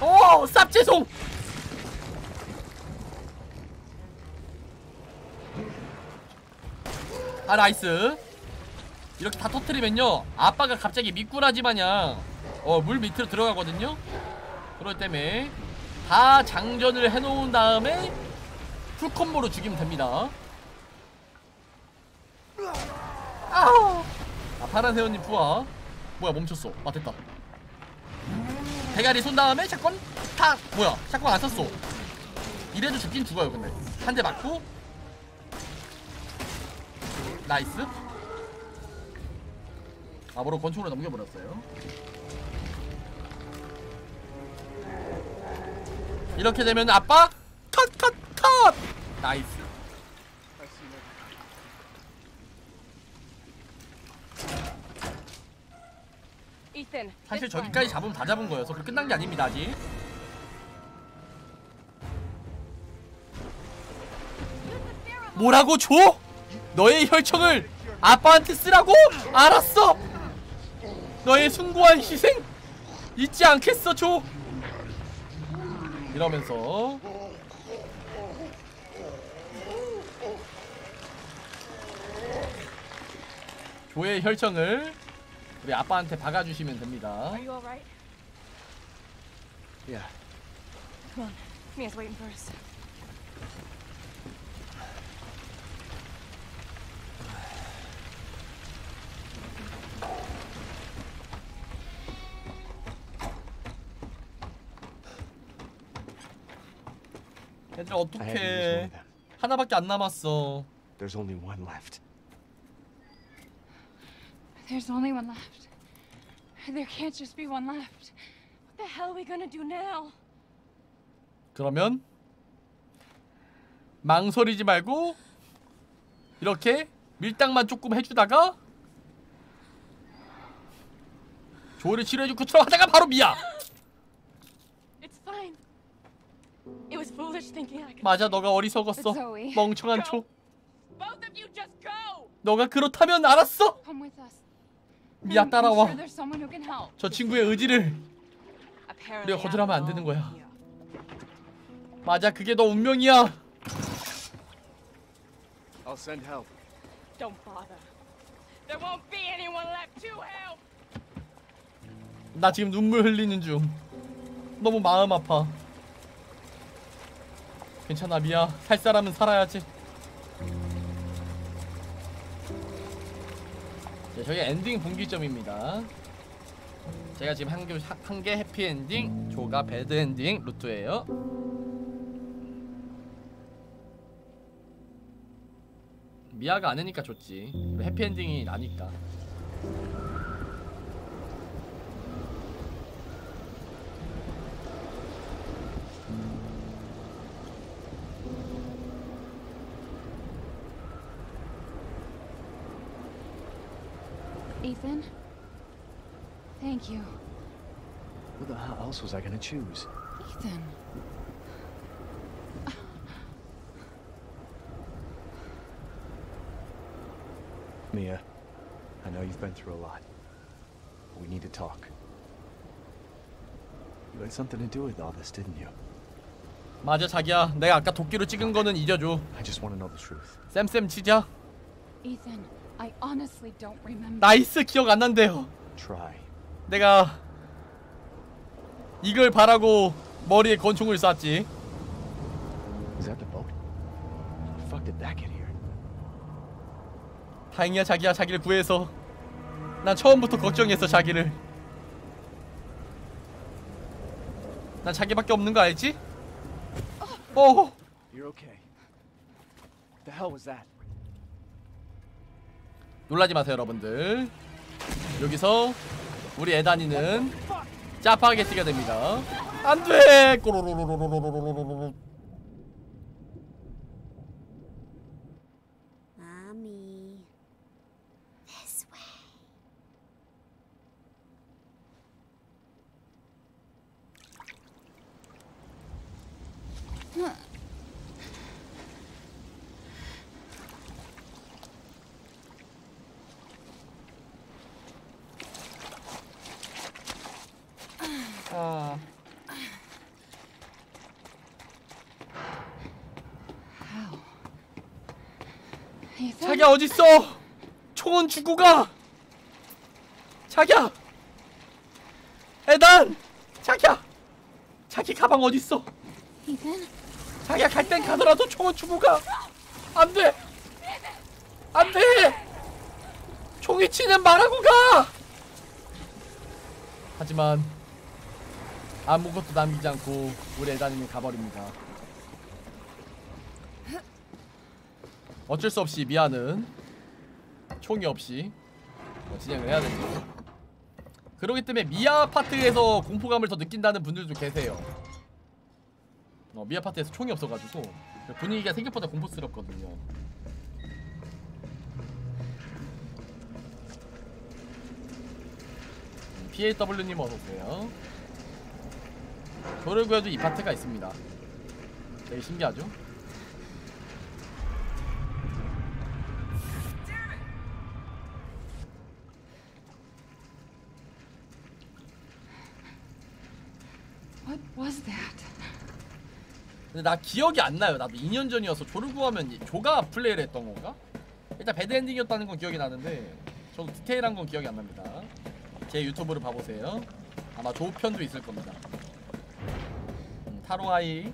오! 쌉죄송 아 nice. 이렇게 다 터트리면요. 아빠가 갑자기 미꾸라지 마냥. 어 물 밑으로 들어가거든요. 그렇기 때문에 다 장전을 해놓은 다음에 full combo로 죽이면 됩니다. 아우! 아 파란 새우님 부하. 뭐야 멈췄어. 아 됐다. 대가리 쏜 다음에 shotgun 탁! 뭐야 shotgun 안 썼어. 이래도 죽긴 죽어요 근데. 한 대 맞고 nice 바로 권총으로 넘겨버렸어요 이렇게 되면 아빠 컷 컷 컷 nice. 사실. 저기까지 잡으면 다 잡은 거여서 그 끝난 게 아닙니다 아직 뭐라고 줘? 너의 혈청을 아빠한테 쓰라고? 알았어 너의 숭고한 희생 잊지 않겠어 줘 이러면서 조의 혈청을 우리 아빠한테 박아주시면 됩니다? Yeah. Come on. Mia's waiting for us. 얘들 어떡해. 하나밖에 안 남았어 There's only one left. There's only one left. There can't just be one left. What the hell are we gonna do now? 그러면 망설이지 말고 이렇게 밀당만 조금 해주다가 조를 치료해주고 들어가다가 바로 미야 It's fine. It was foolish thinking I could. 맞아 너가 어리석었어. 멍청한 촉 Both of you just go. 너가 그렇다면 알았어 Come with us. 미야 따라와. 저 친구의 의지를 우리가 거절하면 안 I'm 되는 거야. 맞아 그게 너 운명이야 I'll send help. Don't bother. There won't be anyone left to help. 나 지금 눈물 흘리는 중 너무 마음 아파 괜찮아 미아 살 사람은 살아야지. 네, 저희 엔딩 분기점입니다. 제가 지금 한 게 한 게 해피엔딩 조가 bad ending 루트예요. 미아가 아니니까 좋지. 해피엔딩이 나니까 Ethan? Thank you. Who the hell else was I gonna choose? Ethan. Mia, I know you've been through a lot. But we need to talk. You had something to do with all this, didn't you? 맞아 자기야 내가 아까 도끼로 찍은 거는 잊어줘 I just want to know the truth. 쌤쌤 치자 Ethan, I honestly don't remember. 나이스 기억 안 난대요 Try. 내가 이걸 바라고 머리에 권총을 쐈지 Is that the boat? How the fuck did that get here? 다행이야 자기야 자기를 구해서 난 처음부터 걱정했어 자기를 난 자기밖에 없는 거 알지? 어 You're okay. What the hell was that? 놀라지 마세요 여러분들. 여기서 우리 에다니는 짜파게티가 됩니다. 안돼! 꼬로로로로로로로로로로 Mommy. This way. 자기야 어딨어? 총은 주고 가. 자기야. 에단. 자기야. 자기 가방 어딨어? 자기야 갈 땐 가더라도 총은 주고 가. 안 돼. 안 돼. 총이 치는 말하고 가. 하지만 아무것도 남기지 않고 우리 에단이는 가버립니다. 어쩔 수 없이 미아는 총이 없이 어, 진행을 해야 됩니다. 그러기 때문에 미아 파트에서 공포감을 더 느낀다는 분들도 계세요. 어, 미아 파트에서 총이 없어가지고 분위기가 생각보다 공포스럽거든요. 음, PAW님 어서오세요. 조르구에도 이 파트가 있습니다. 되게 신기하죠? 근데 나 기억이 안 나요. 나도 2년 전이어서 조르구 하면 이- 조가 플레이를 했던 건가? 일단 배드 엔딩이었다는 건 기억이 나는데 저도 디테일한 건 기억이 안 납니다. 제 유튜브를 봐보세요. 아마 조 편도 있을 겁니다. 음, 타로하이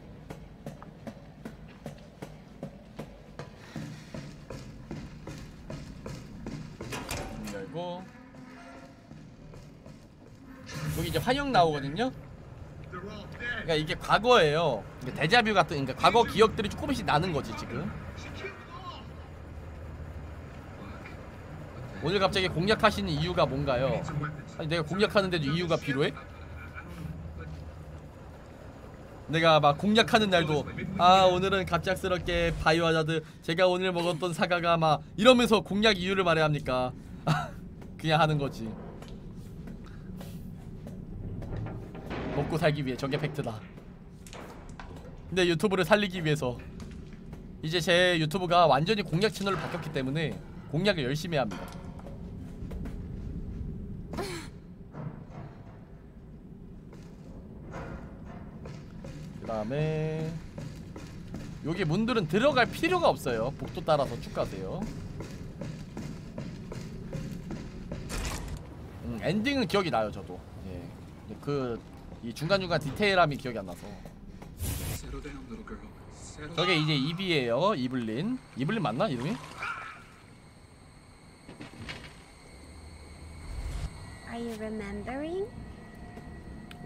문 열고 여기 이제 환영 나오거든요. 그러니까 이게 과거예요. 이게 데자뷰 같은 그러니까 과거 기억들이 조금씩 나는 거지 지금. 오늘 갑자기 공략하시는 이유가 뭔가요? 아니 내가 공략하는데도 이유가 필요해? 내가 막 공략하는 날도 아 오늘은 갑작스럽게 바이오 하자드 제가 오늘 먹었던 사과가 막 이러면서 공략 이유를 말해야 합니까? <laughs> 그냥 하는 거지. 먹고 살기 위해 저게 팩트다. 근데 유튜브를 살리기 위해서 이제 제 유튜브가 완전히 공략 채널로 바뀌었기 때문에 공략을 열심히 합니다. 그 다음에 여기 문들은 들어갈 필요가 없어요. 복도 따라서 쭉 가세요. 음, 엔딩은 기억이 나요, 저도. 예. 그 이 중간중간 디테일함이 기억이 안 나서. 저게 이제 이비예요. 이블린. 이블린 맞나 이름이? Are you remembering?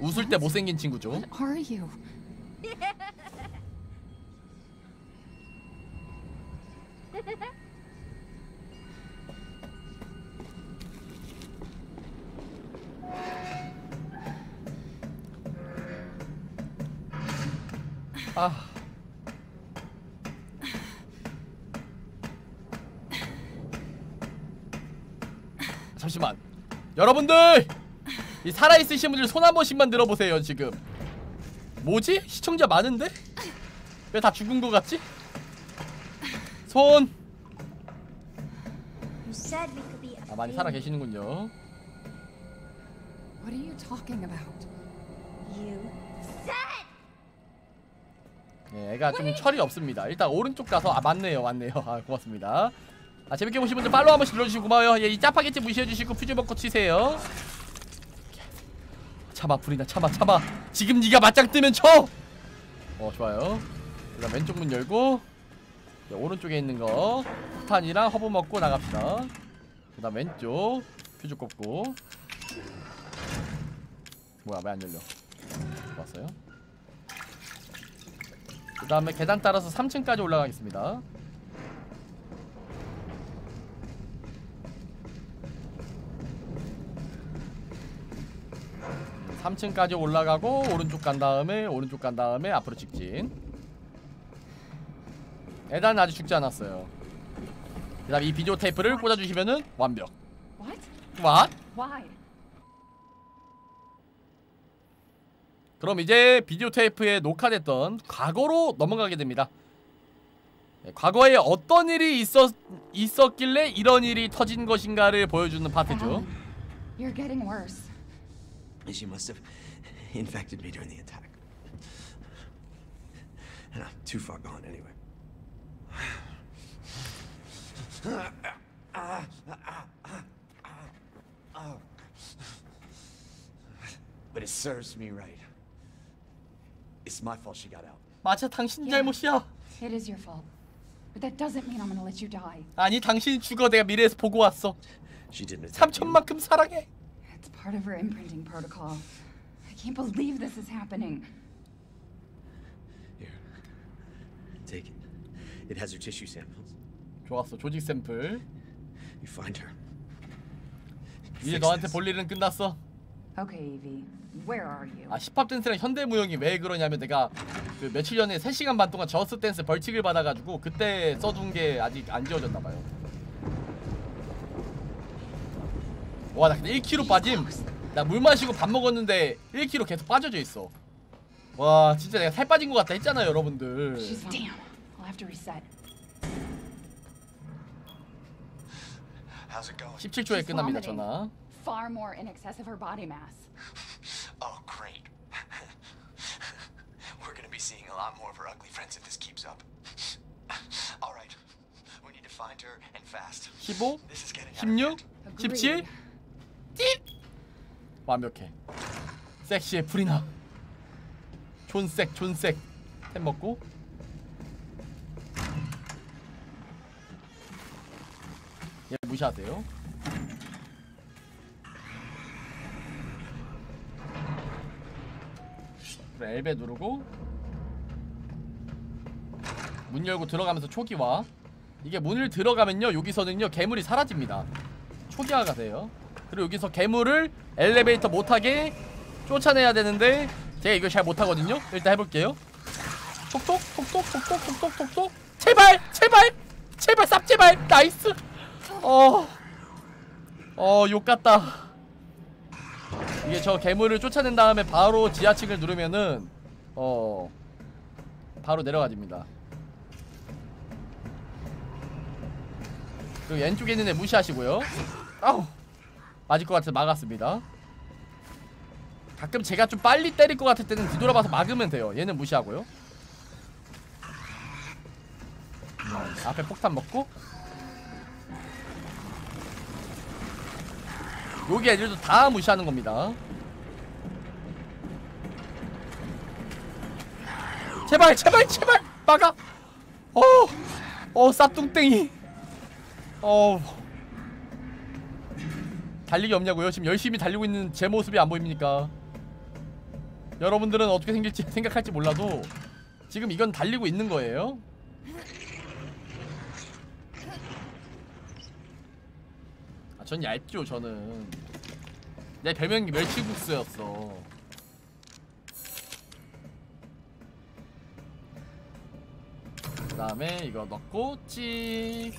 웃을 때 못생긴 친구죠. Are you? <laughs> 여러분들! 이 살아있으신 분들 손 한 번씩만 들어보세요, 지금. 뭐지? 시청자 많은데? 왜 다 죽은 거 같지? 손! 아, 많이 살아 계시는군요. What are you talking about? You said 네, 애가 좀 철이 없습니다. 일단 오른쪽 가서 아 맞네요, 맞네요. 아 고맙습니다. 아 재밌게 보신 분들 follow 한 번씩 눌러주시고 고마워요. 예, 이 짜파게티 무시해주시고 퓨즈 먹고 튀세요. 참아 불이나 참아 참아. 지금 네가 맞짱 뜨면 져. 어 좋아요. 그다음 왼쪽 문 열고 네, 오른쪽에 있는 거 폭탄이랑 허브 먹고 나갑시다. 그 다음 왼쪽 퓨즈 꽂고 뭐야 왜 안 열려? 좋았어요. 그 다음에 계단 따라서 3층까지 올라가겠습니다. 3층까지 올라가고 오른쪽 간 다음에 오른쪽 간 다음에 앞으로 직진. 에단 아직 죽지 않았어요. 그 다음 이 비디오 테이프를 꽂아주시면은 완벽. What? What? Why? 그럼 이제 비디오 테이프에 녹화됐던 과거로 넘어가게 됩니다. 네, 과거에 어떤 일이 있었 있었길래 이런 일이 터진 것인가를 보여주는 파트죠. You're getting worse. She must have infected me during the attack. And I'm too far gone anyway. But it serves me right. It's my fault she got out. 맞아 당신 잘못이야 It is your fault. But that doesn't mean I'm gonna let you die. 아니 당신이 죽어 내가 미래에서 보고 왔어. 삼천만큼 사랑해 part of her imprinting protocol. I can't believe this is happening. Here. Take it. It has her tissue samples. 좋았어 조직 샘플 You find her. 이제 Fix 너한테 this. 볼 일은 끝났어 Okay, Evie. Where are you? 아 힙합 댄스랑 현대 무용이 왜 그러냐면 내가 그 며칠 전에 3시간 반 동안 저스트 댄스 벌칙을 받아가지고 그때 써둔 게 아직 안 지워졌나 봐요 와 나 근데 1kg 빠짐 나 물 마시고 밥 먹었는데 1kg 계속 빠져져 있어 와 진짜 내가 살 빠진 것 같다 했잖아요 여러분들 damn. I'll have to reset. How's it going? 17초에 She's 끝납니다. 전화 Far more in excess of her body mass. Oh, great. We're gonna be seeing a lot more of her ugly friends if this keeps up. All right. We need to find her and fast. 15 This is getting out of 16 17 띠 완벽해. 섹시해 프리나. 존색 존색. 템 먹고. 얘 무시하세요? 그래 엘베 누르고. 문 열고 들어가면서 초기화 이게 문을 들어가면요 여기서는요 괴물이 사라집니다. 초기화가 돼요 그리고 여기서 괴물을 엘리베이터 못하게 쫓아내야 되는데 제가 이걸 잘 못하거든요. 일단 해볼게요. 톡톡 톡톡 톡톡 톡톡 톡톡. 제발 제발 제발 쌉 제발. nice. 어어 욕같다. 이게 저 괴물을 쫓아낸 다음에 바로 지하층을 누르면은 어 바로 내려가집니다. 그리고 왼쪽에 있는 애 무시하시고요. 아우 맞을 것 같아서 막았습니다. 가끔 제가 좀 빨리 때릴 것 같을 때는 뒤돌아봐서 막으면 돼요. 얘는 무시하고요. 음, 앞에 폭탄 먹고. 여기 애들도 다 무시하는 겁니다. 제발 제발 제발! 막아! 어어 쌉뚱땡이. 어 달리기 없냐고요? 지금 열심히 달리고 있는 제 모습이 안 보입니까? 여러분들은 어떻게 생길지 <laughs> 생각할지 몰라도 지금 이건 달리고 있는 거예요. 아, 전 얇죠, 저는. 내 별명이 멸치국수였어. 그 다음에 이거 넣고 찍.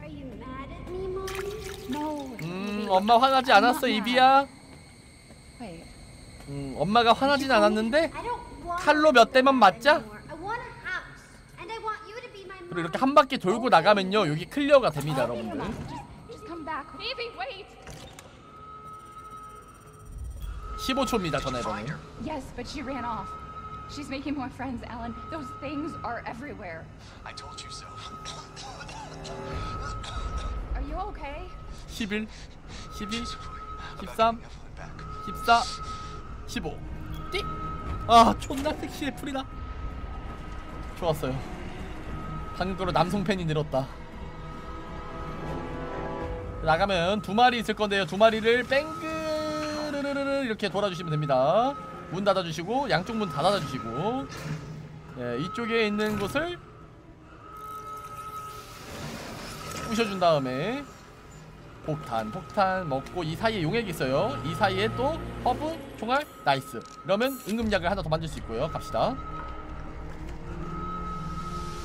Are you mad at me, Mom? No. 음, 엄마 화나지 않았어, 이비야? 음, 엄마가 화나진 않았는데 칼로 몇 대만 맞자? 그리고 이렇게 한 바퀴 돌고 나가면요 여기 clear가 됩니다 여러분들 Just come back. Evie, wait. 15초입니다 전화해보는 Yes, but she ran off. She's making more friends, Alan. Those things are everywhere. I told you so. Are you okay? 11 12 13 14 15 띠! 아 존나 섹시해 프리다. 좋았어요. 방금 거로 남성 팬이 늘었다. 나가면 두 마리 있을 건데요. 두 마리를 뺑그르르르 이렇게 돌아주시면 됩니다. 문 닫아주시고 양쪽 문 다 닫아주시고. 예, 이쪽에 있는 곳을 부셔준 다음에 폭탄 폭탄 먹고 이 사이에 용액이 있어요. 이 사이에 또 허브 총알 nice. 이러면 응급약을 하나 더 만들 수 있고요. 갑시다.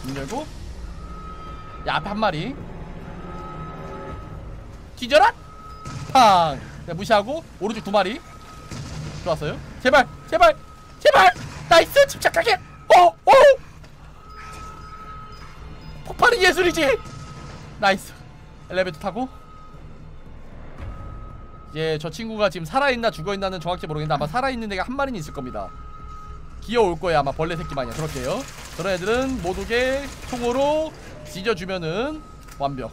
문 열고. 야 앞에 한 마리. 뒤져라 팡! 네, 무시하고 오른쪽 두 마리. 좋았어요. 제발 제발 제발! nice! 침착하게! 어어! 폭발이 예술이지 nice. 엘리베이터 타고. 이제 저 친구가 지금 살아있나 죽어있나는 정확히 모르겠는데 아마 살아있는 애가 한 마리는 있을 겁니다. 기어올 거예요 아마 벌레 새끼 마냥. 그럴게요. 그런 애들은 모두게 총으로 지져주면은 완벽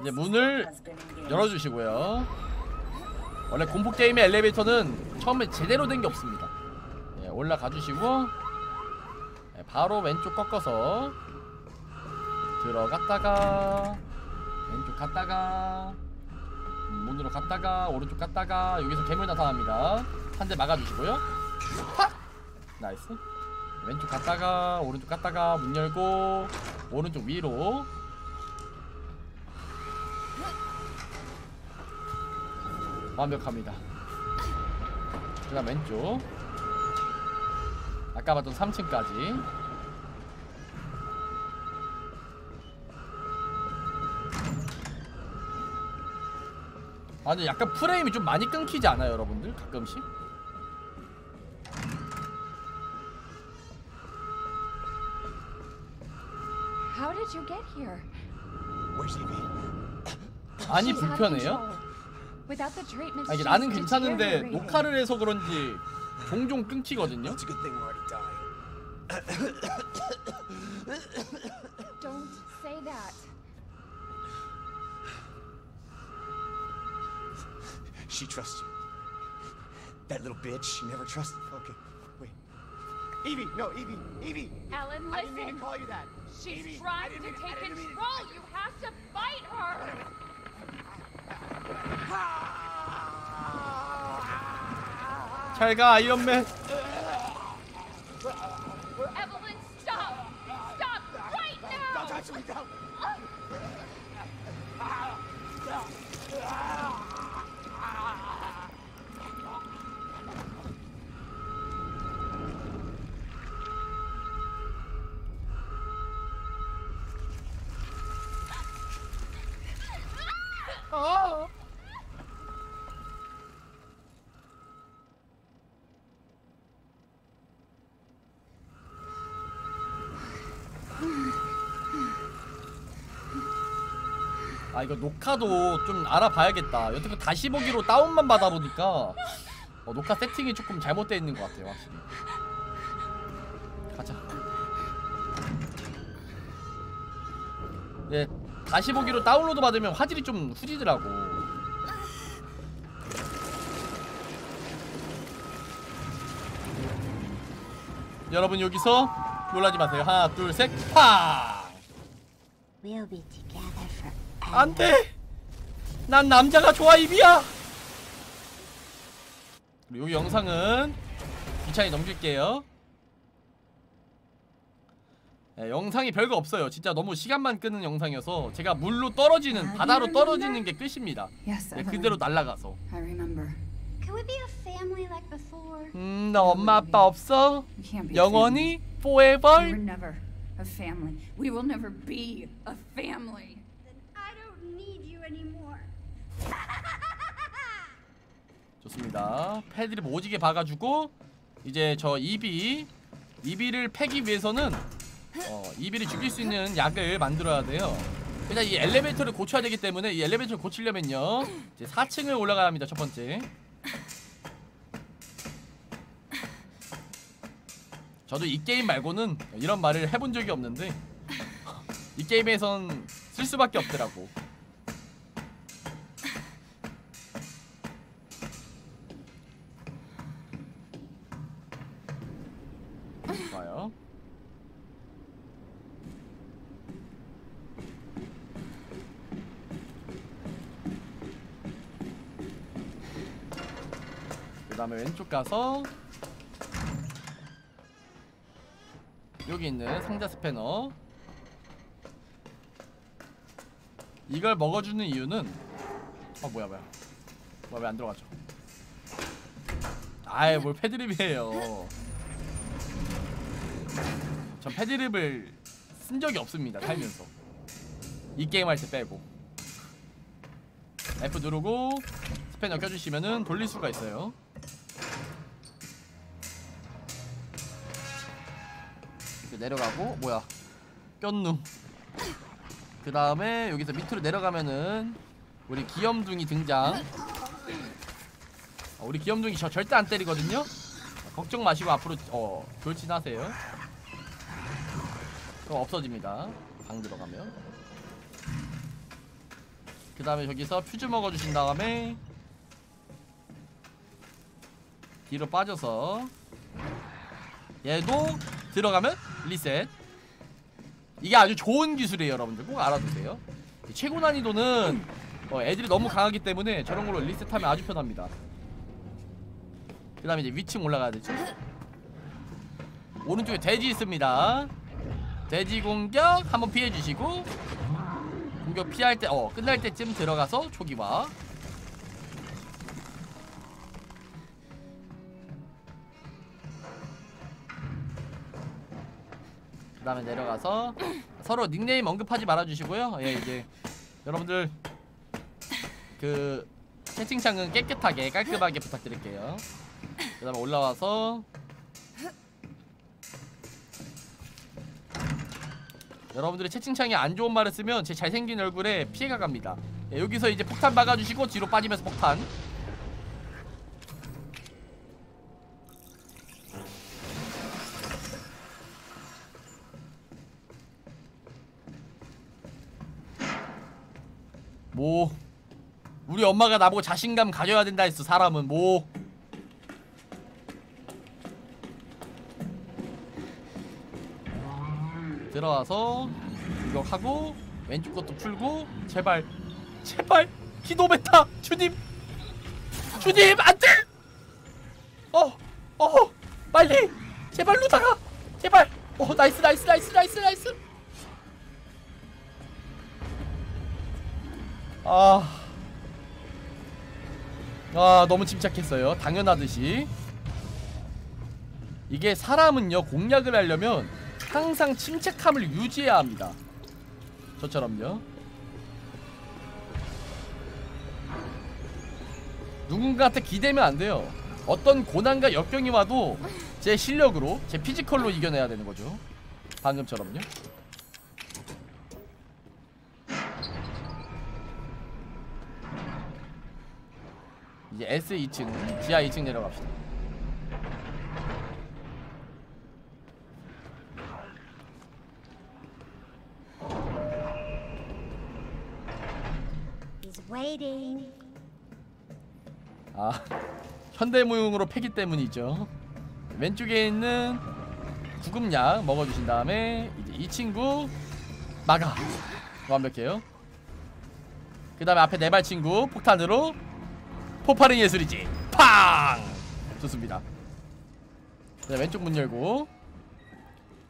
이제 문을. 열어주시고요 원래 공포 게임의 엘리베이터는 처음에 제대로 된 게 없습니다 예, 올라가 주시고 예, 바로 왼쪽 꺾어서 들어갔다가 왼쪽 갔다가 음, 문으로 갔다가 오른쪽 갔다가 여기서 괴물 나타납니다 한 대 막아주시고요 하! nice 왼쪽 갔다가 오른쪽 갔다가 문 열고 오른쪽 위로 완벽합니다 그 다음 왼쪽 아까 봤던 3층까지 아니 약간 프레임이 좀 많이 끊기지 않아요 여러분들 가끔씩? How did you get here? Where's Evie? 많이 She's out of 불편해요? 아, 이게 she's 나는 괜찮은데. 녹화를 해서 그런지 종종 끊기거든요. Don't say that. She trusts you. That little bitch, she never trusted. Okay, wait. Evie, no, Evie, Evie. Ellen, I didn't mean to listen. call you that. She's Evie, trying to take control. You have to fight her. 잘가 아이언맨. Evelyn, 아 이거 녹화도 좀 알아봐야겠다. 여태껏 다시 보기로 다운만 받아보니까 어, 녹화 세팅이 조금 잘못되어 있는 것 같아요 확실히. 가자. 네 다시 보기로 다운로드 받으면 화질이 좀 후지더라고. 여러분 여기서 놀라지 마세요. 하나 둘셋 팡! We'll be together 안돼 난 남자가 좋아 입이야 그리고 이 영상은 귀찮이 넘길게요 네, 영상이 별거 없어요 진짜 너무 시간만 끄는 영상이어서 제가 물로 떨어지는 바다로 떨어지는 게 끝입니다 네. 그대로 날아가서? 음나 엄마 아빠 없어? 영원히? forever? We're never a family. We will never be a family. I don't need you anymore. <laughs> 좋습니다. 패드립 오지게 봐가지고 이제 저 이비 이비를 패기 위해서는 어, 이비를 죽일 수 있는 약을 만들어야 돼요. 일단 이 엘리베이터를 고쳐야 되기 때문에 이 엘리베이터를 고치려면요. 이제 4층을 올라가야 합니다 첫 번째. 저도 이 게임 말고는 이런 말을 해본 적이 없는데 이 게임에선 쓸 수밖에 없더라고 가서 여기 있는 상자 스패너. 이걸 먹어주는 이유는 어 뭐야 뭐야. 뭐야 왜 안 들어가죠? 아이 뭘 패드립이에요. 전 패드립을 쓴 적이 없습니다 살면서. 이 게임 할 때 빼고. F 누르고 스패너 껴주시면은 돌릴 수가 있어요 내려가고 뭐야. 꼈누 그 다음에 여기서 밑으로 내려가면은 우리 귀염둥이 등장. 어, 우리 귀염둥이 저 절대 안 때리거든요? 걱정 마시고 앞으로 어 돌진하세요. 그럼 없어집니다. 방 들어가면. 그 다음에 저기서 퓨즈 먹어주신 다음에 뒤로 빠져서 얘도 들어가면 리셋. 이게 아주 좋은 기술이에요 여러분들. 꼭 알아두세요. 이 최고 난이도는 어, 애들이 너무 강하기 때문에 저런 걸로 리셋하면 아주 편합니다. 그 다음에 이제 위층 올라가야 되죠? 오른쪽에 돼지 있습니다. 돼지 공격 한번 피해주시고 공격 피할 때 어 끝날 때쯤 들어가서 초기화 다음에 내려가서 서로 닉네임 언급하지 말아주시고요. 예 이제 여러분들 그 채팅창은 깨끗하게 깔끔하게 부탁드릴게요. 그 다음에 올라와서 여러분들이 채팅창에 안 좋은 말을 쓰면 제 잘생긴 얼굴에 피해가 갑니다. 예, 여기서 이제 폭탄 박아주시고 뒤로 빠지면서 폭탄 뭐 우리 엄마가 나보고 자신감 가져야 된다 했어 사람은. 뭐. 들어와서 공격하고 왼쪽 것도 풀고 제발 제발 기도 meta 주님! 주님 안돼! 어어 빨리! 제발 루다가 제발! 어 nice nice nice nice nice 아, 아 너무 침착했어요. 당연하듯이 이게 사람은요 공략을 하려면 항상 침착함을 유지해야 합니다. 저처럼요. 누군가한테 기대면 안 돼요. 어떤 고난과 역경이 와도 제 실력으로, 제 피지컬로 이겨내야 되는 거죠. 방금처럼요. 이제 S 2층, 지하 2층 내려갑시다. 아 현대무용으로 패기 때문이죠. 왼쪽에 있는 구급약 먹어주신 다음에 이제 이 친구 막아. 완벽해요. 그 다음에 앞에 네발 친구 폭탄으로 폭발은 예술이지. 팡! 좋습니다. 네, 왼쪽 문 열고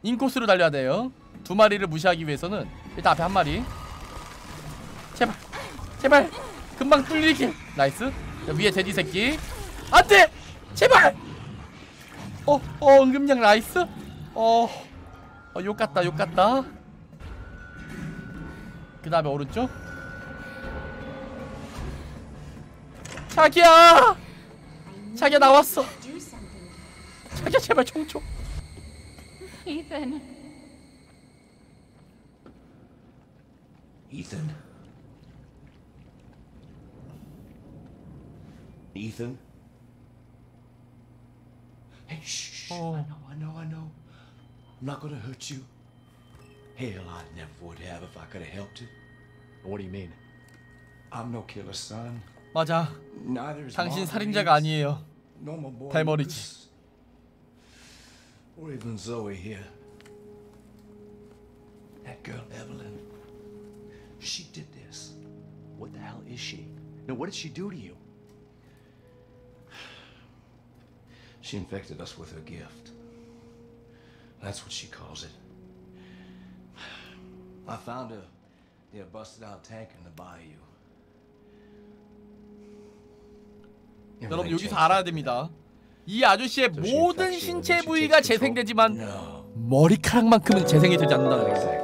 인코스로 달려야 돼요. 두 마리를 무시하기 위해서는 일단 앞에 한 마리. 제발 제발 금방 뚫리게. nice. 자, 위에 돼지 새끼. 안돼! 제발! 어어 어, 응급약 nice. 어욕 어, 같다 욕 같다. 그 다음에 오른쪽 자기야 자기야 나왔어 자기야 제발 총총 Ethan. Ethan? Ethan? Hey, shh. Oh. I know, I know, I know. I'm not gonna hurt you. Hell, I never would have if I could have helped it. What do you mean? I'm no killer, son. 맞아 Neither is 당신 Mom 살인자가 Louise, 아니에요 nor my boy 대머리지 Lucas, or even Zoe here. That girl Evelyn, she did this. What the hell is she? No, what did she do to you? She infected us with her gift. That's what she calls it. I found her near a busted out tanker in the bayou. 여러분 여기서 알아야 됩니다. 이 아저씨의 모든 신체 부위가 재생되지만 머리카락만큼은 재생이 되지 않는다는 얘기죠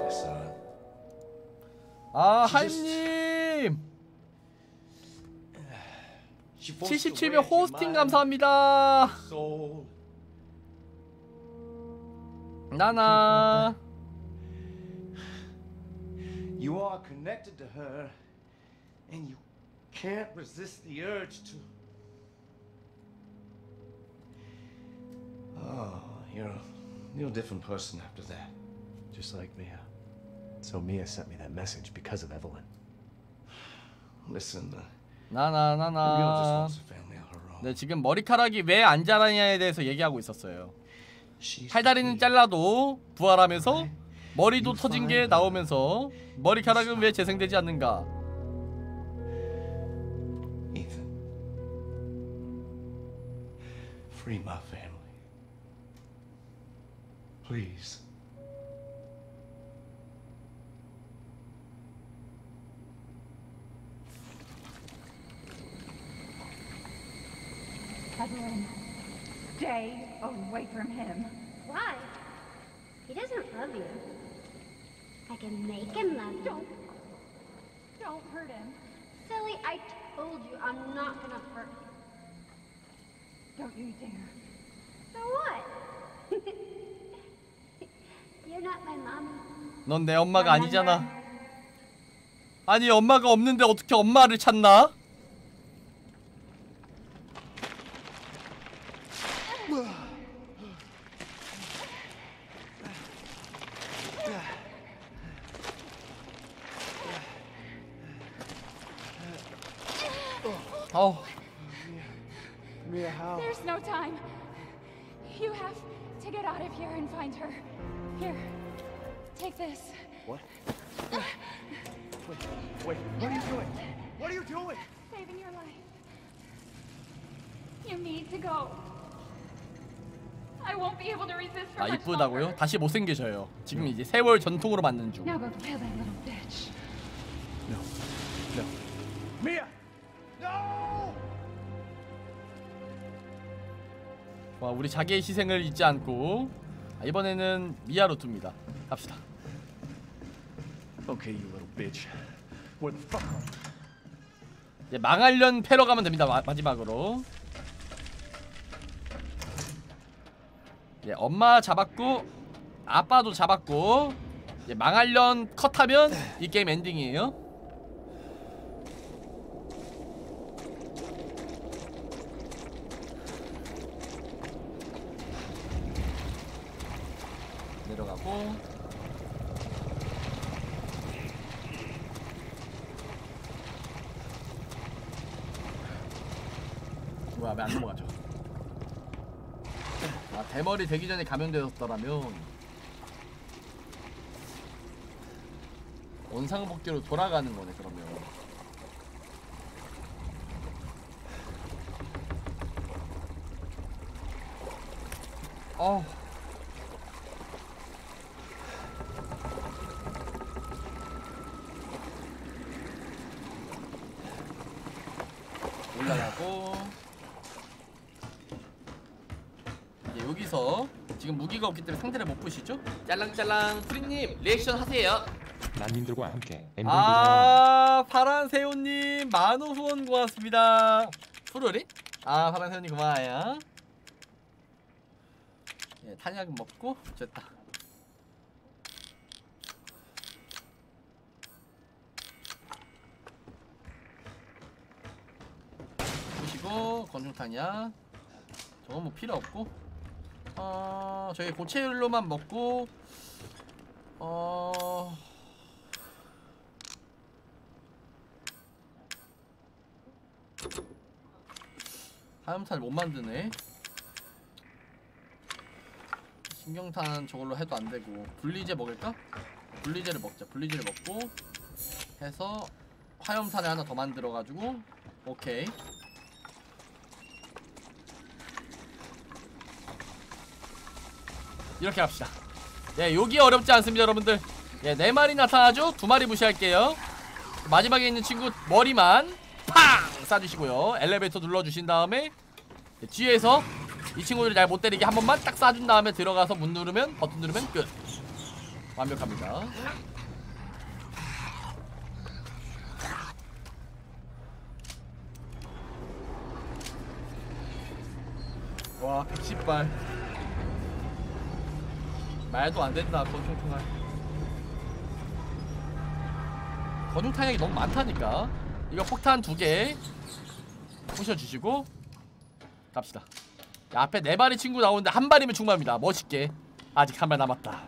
아 하임님. 77명 호스팅 감사합니다. 나나. You are connected to her, and you can't resist the urge to. Oh, you're a, you're a different person after that. Just like Mia. So Mia sent me that message because of Evelyn. Listen, uh, 나나 Mia just 나나 wants a family of her own. 네 지금 머리카락이 왜 안 자라냐에 대해서 얘기하고 있었어요 팔다리는 잘라도 부활하면서 머리도 터진 게 나오면서 머리카락은 왜 재생되지 않는가 Ethan. Free my family. Please. Evelyn, stay away from him. Why? He doesn't love you. I can make him love you. Don't. Don't hurt him. Silly, I told you I'm not gonna hurt you. Don't you dare. So what? <laughs> 넌 내 엄마가 아니잖아 아니 엄마가 없는데 어떻게 엄마를 찾나? 어우 Mia, how? There's no time. You have to get out of here and find her. Here, take this. What? Wait, wait, what are you doing? What are you doing? Saving your life. You need to go. I won't be able to resist for 아 much 이쁘다고요? longer. 다시 못생겨져요 지금 이제 세월 전통으로 맞는 중 Now go kill that little bitch. No. No. Mia! No! 와, 우리 자기의 희생을 잊지 않고 아, 이번에는 미아로 둡니다 갑시다 Okay, you little bitch. Where the fuck? 이제 망할련 패러 가면 됩니다 마, 마지막으로 예, 엄마 잡았고 아빠도 잡았고 이제 망할련 컷하면 이 게임 엔딩이에요 내려가고 뭐야 왜 안 넘어가죠? 아 대머리 되기 전에 감염되었더라면 원상복귀로 돌아가는 거네 그러면. 어 올라가고. 이제 여기서 지금 무기가 없기 때문에 상대를 못 부시죠? 짤랑짤랑. 프리님 리액션 하세요. 난민들과 함께 아 파란 새우님 만호 후원 고맙습니다. 프로리? 아 파란 새우님 고마워요. 예, 탄약 먹고 됐다 보시고 건중탄약 저건 뭐 필요 없고. 어 저희 고체율로만 먹고 어 화염탄을 못 만드네. 신경탄 저걸로 해도 안 되고. 분리제 먹을까? 분리제를 먹자. 분리제를 먹고 해서 화염탄을 하나 더 만들어 가지고 오케이 이렇게 합시다. 예 여기 어렵지 않습니다 여러분들. 예 네 마리 나타나죠? 두 마리 무시할게요. 마지막에 있는 친구 머리만 팡! 쏴주시고요. 엘리베이터 눌러주신 다음에 예, 뒤에서 이 친구들이 잘못 때리게 한 번만 딱 쏴준 다음에 들어가서 문 누르면 버튼 누르면 끝. 완벽합니다. 와 110발 말도 안 된다 권총탄약 권총탄약이 너무 많다니까. 이거 폭탄 두 개 부셔주시고 갑시다. 야, 앞에 네 마리 친구 나오는데 한 발이면 충분합니다. 멋있게. 아직 한 발 남았다.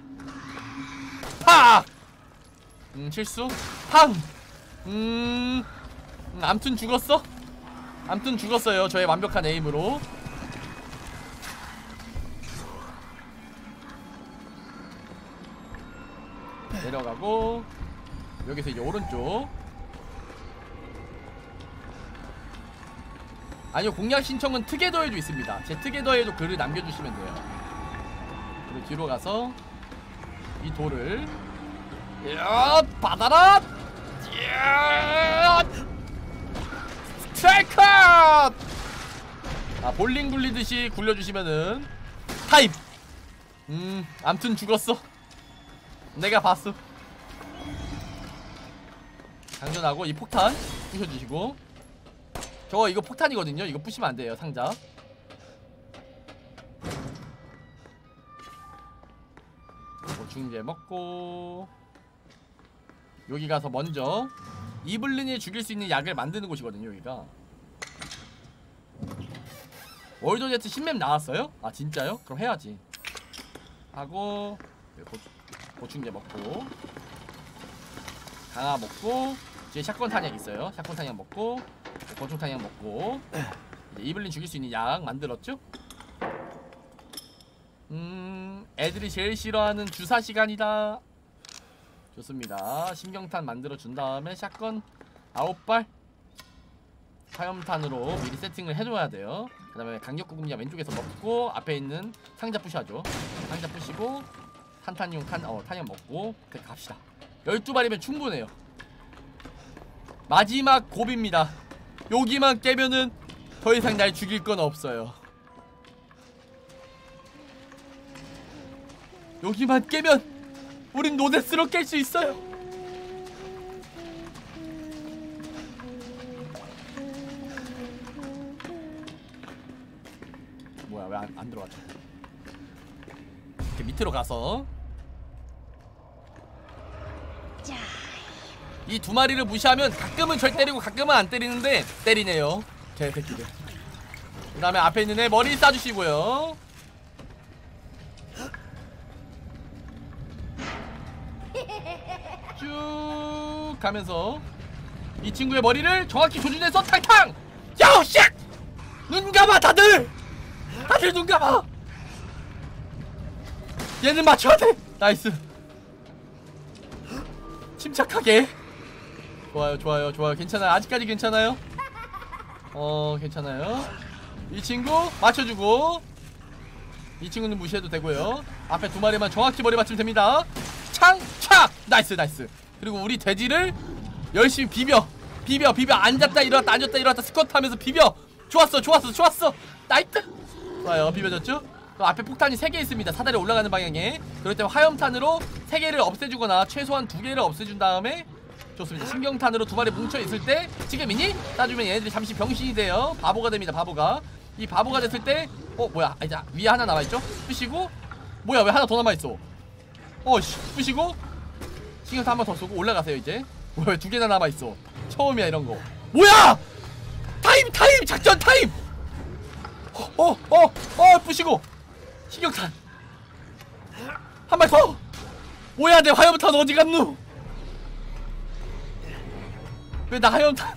팍! 음 실수? 팡! 음... 음, 암튼 죽었어? 암튼 죽었어요. 저의 완벽한 에임으로 내려가고 여기서 이제 오른쪽. 아니요 공략 신청은 트게더에도 있습니다. 제 트게더에도 글을 남겨주시면 돼요. 그리고 뒤로 가서 이 돌을. 야 받아라! 야! 스트라이크 아 볼링 굴리듯이 굴려주시면은 타임 음 암튼 죽었어 내가 봤어. 장전하고 이 폭탄 부셔주시고. 저거 이거 폭탄이거든요. 이거 부시면 안돼요 상자. 보충제 먹고. 여기 가서 먼저 이블린이 죽일 수 있는 약을 만드는 곳이거든요 여기가. 월드 제트 신맵 나왔어요? 아 진짜요? 그럼 해야지. 하고 보, 보충제 먹고. 강화 먹고 뒤에 샷건 탄약 있어요. 샷건 탄약 먹고 권총 탄약 먹고. 이제 이블린 죽일 수 있는 약 만들었죠? 음 애들이 제일 싫어하는 주사 시간이다. 좋습니다. 신경탄 만들어 준 다음에 샷건 9발 화염탄으로 미리 세팅을 해줘야 돼요. 그 다음에 강력구급량 왼쪽에서 먹고 앞에 있는 상자 부셔야죠. 상자 부시고 탄탄용 탄, 어, 탄약 먹고 그래 갑시다. 12발이면 충분해요. 마지막 고비입니다. 여기만 깨면은 더 이상 날 죽일 건 없어요. 여기만 깨면 우린 노데스로 깰 수 있어요. 뭐야 왜안 이렇게 밑으로 가서 이 두 마리를 무시하면 가끔은 절 때리고 가끔은 안 때리는데 때리네요. 개새끼들. 그 다음에 앞에 있는 애 머리 쏴주시고요. 쭉 가면서 이 친구의 머리를 정확히 조준해서 탕탕! 야우 씨! 눈 감아 다들! 다들 눈 감아! 얘는 맞춰야 돼! nice. 침착하게 좋아요 좋아요 좋아요. 괜찮아요? 아직까지 괜찮아요? 어 괜찮아요. 이 친구 맞춰주고. 이 친구는 무시해도 되고요. 앞에 두 마리만 정확히 머리 맞추면 됩니다. 침착! nice nice. 그리고 우리 돼지를 열심히 비벼. 비벼 비벼. 앉았다 일어났다 앉았다 일어났다. 스쿼트 하면서 비벼. 좋았어 좋았어 좋았어. 나이트! 좋아요. 비벼졌죠? 그 앞에 폭탄이 3개 있습니다. 사다리 올라가는 방향에. 그럴 때 화염탄으로 3개를 없애주거나 최소한 2개를 없애준 다음에 좋습니다. 신경탄으로 두 마리 뭉쳐있을 때 지금이니? 따주면 얘네들이 잠시 병신이 돼요. 바보가 됩니다 바보가. 이 바보가 됐을 때 어 뭐야? 아, 이제 위에 하나 남아있죠? 부시고 뭐야 왜 하나 더 남아있어? 어씨 부시고 신경탄 한 번 더 쏘고 올라가세요 이제. 뭐야 왜 두 개나 남아있어? 처음이야 이런거. 뭐야! 타임 타임! 작전 타임! 어어어 어, 어, 부시고. 신경탄. 한 발 더! 뭐야 내 화염탄 어디 갔누 왜 나 화염탄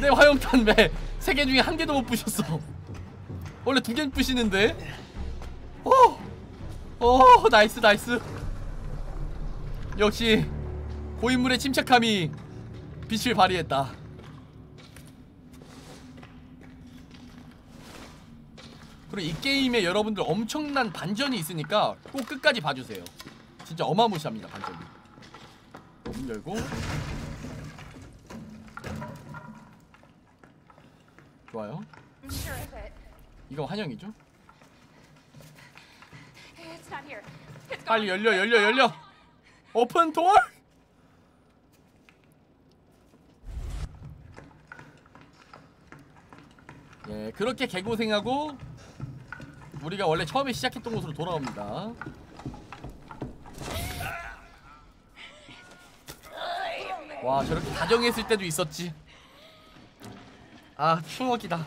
내 화염탄 왜 세 개 중에 한 개도 못 부셨어? 원래 두 개 부시는데? 어, 어 nice nice. 역시 고인물의 침착함이 빛을 발휘했다. 그리고 이 게임에 여러분들 엄청난 반전이 있으니까 꼭 끝까지 봐주세요. 진짜 어마무시합니다 반전이. 문 열고 좋아요. 이거 환영이죠? 빨리 열려 열려 열려. 오픈 도어? 예, 그렇게 개고생하고 우리가 원래 처음에 시작했던 곳으로 돌아옵니다. 와, 저렇게 다정했을 때도 있었지. 아 추억이다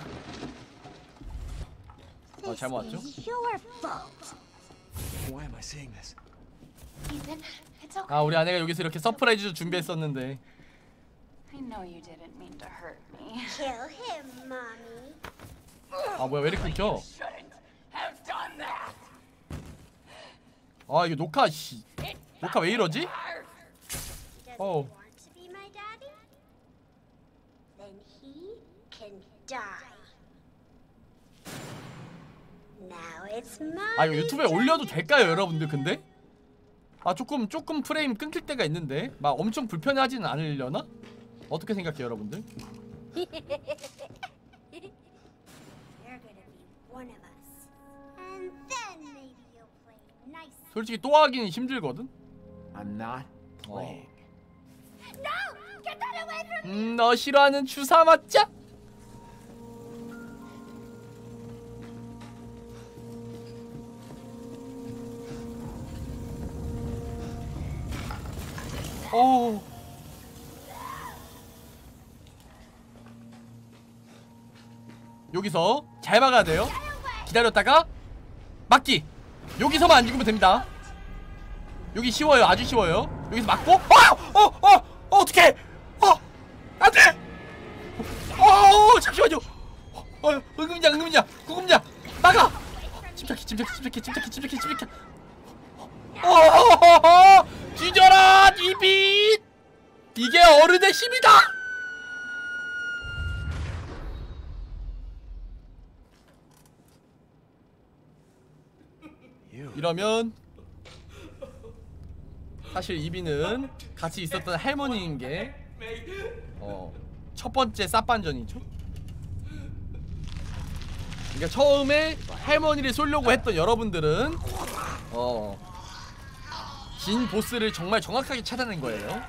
어 잘못 왔죠? Your fault. Why am I saying this? Ethan, it's okay. 아 우리 아내가 여기서 이렇게 서프라이즈 준비했었는데 I know you didn't mean to hurt me. Kill him, mommy. 아 뭐야 왜 이렇게 that. 아 이거 녹화 씨 녹화 왜 이러지? 어 he want to be my daddy? Then he can die. Now it's my. 아 이거 유튜브에 올려도 될까요 여러분들 근데? 아 조금 조금 프레임 끊길 때가 있는데 막 엄청 불편하지는 않으려나? 어떻게 생각해요 여러분들? 솔직히 또 하기는 힘들거든? I'm not 어. playing. No! Get that away from 음, 너 싫어하는 주사 맞자? 어. 여기서 잘 막아야 돼요. 기다렸다가 막기. 여기서만 안 죽으면 됩니다. 여기 쉬워요. 아주 쉬워요. 여기서 막고 어! 어! 어! 어 어떡해! 어! 안 돼! 어! 잠시만요. 어, 응급냐, 응급냐, 구급냐, 나가! 침착해, 침착해, 침착해, 침착해, 침착해, 침착해. 어! 뒤져라, 니빛! 이게 어른의 힘이다! 이러면 사실 이비는 같이 있었던 할머니인 게 어, 첫 번째 쌉반전이죠. 그러니까 처음에 할머니를 쏠려고 했던 여러분들은 어, 진 보스를 정말 정확하게 찾아낸 거예요.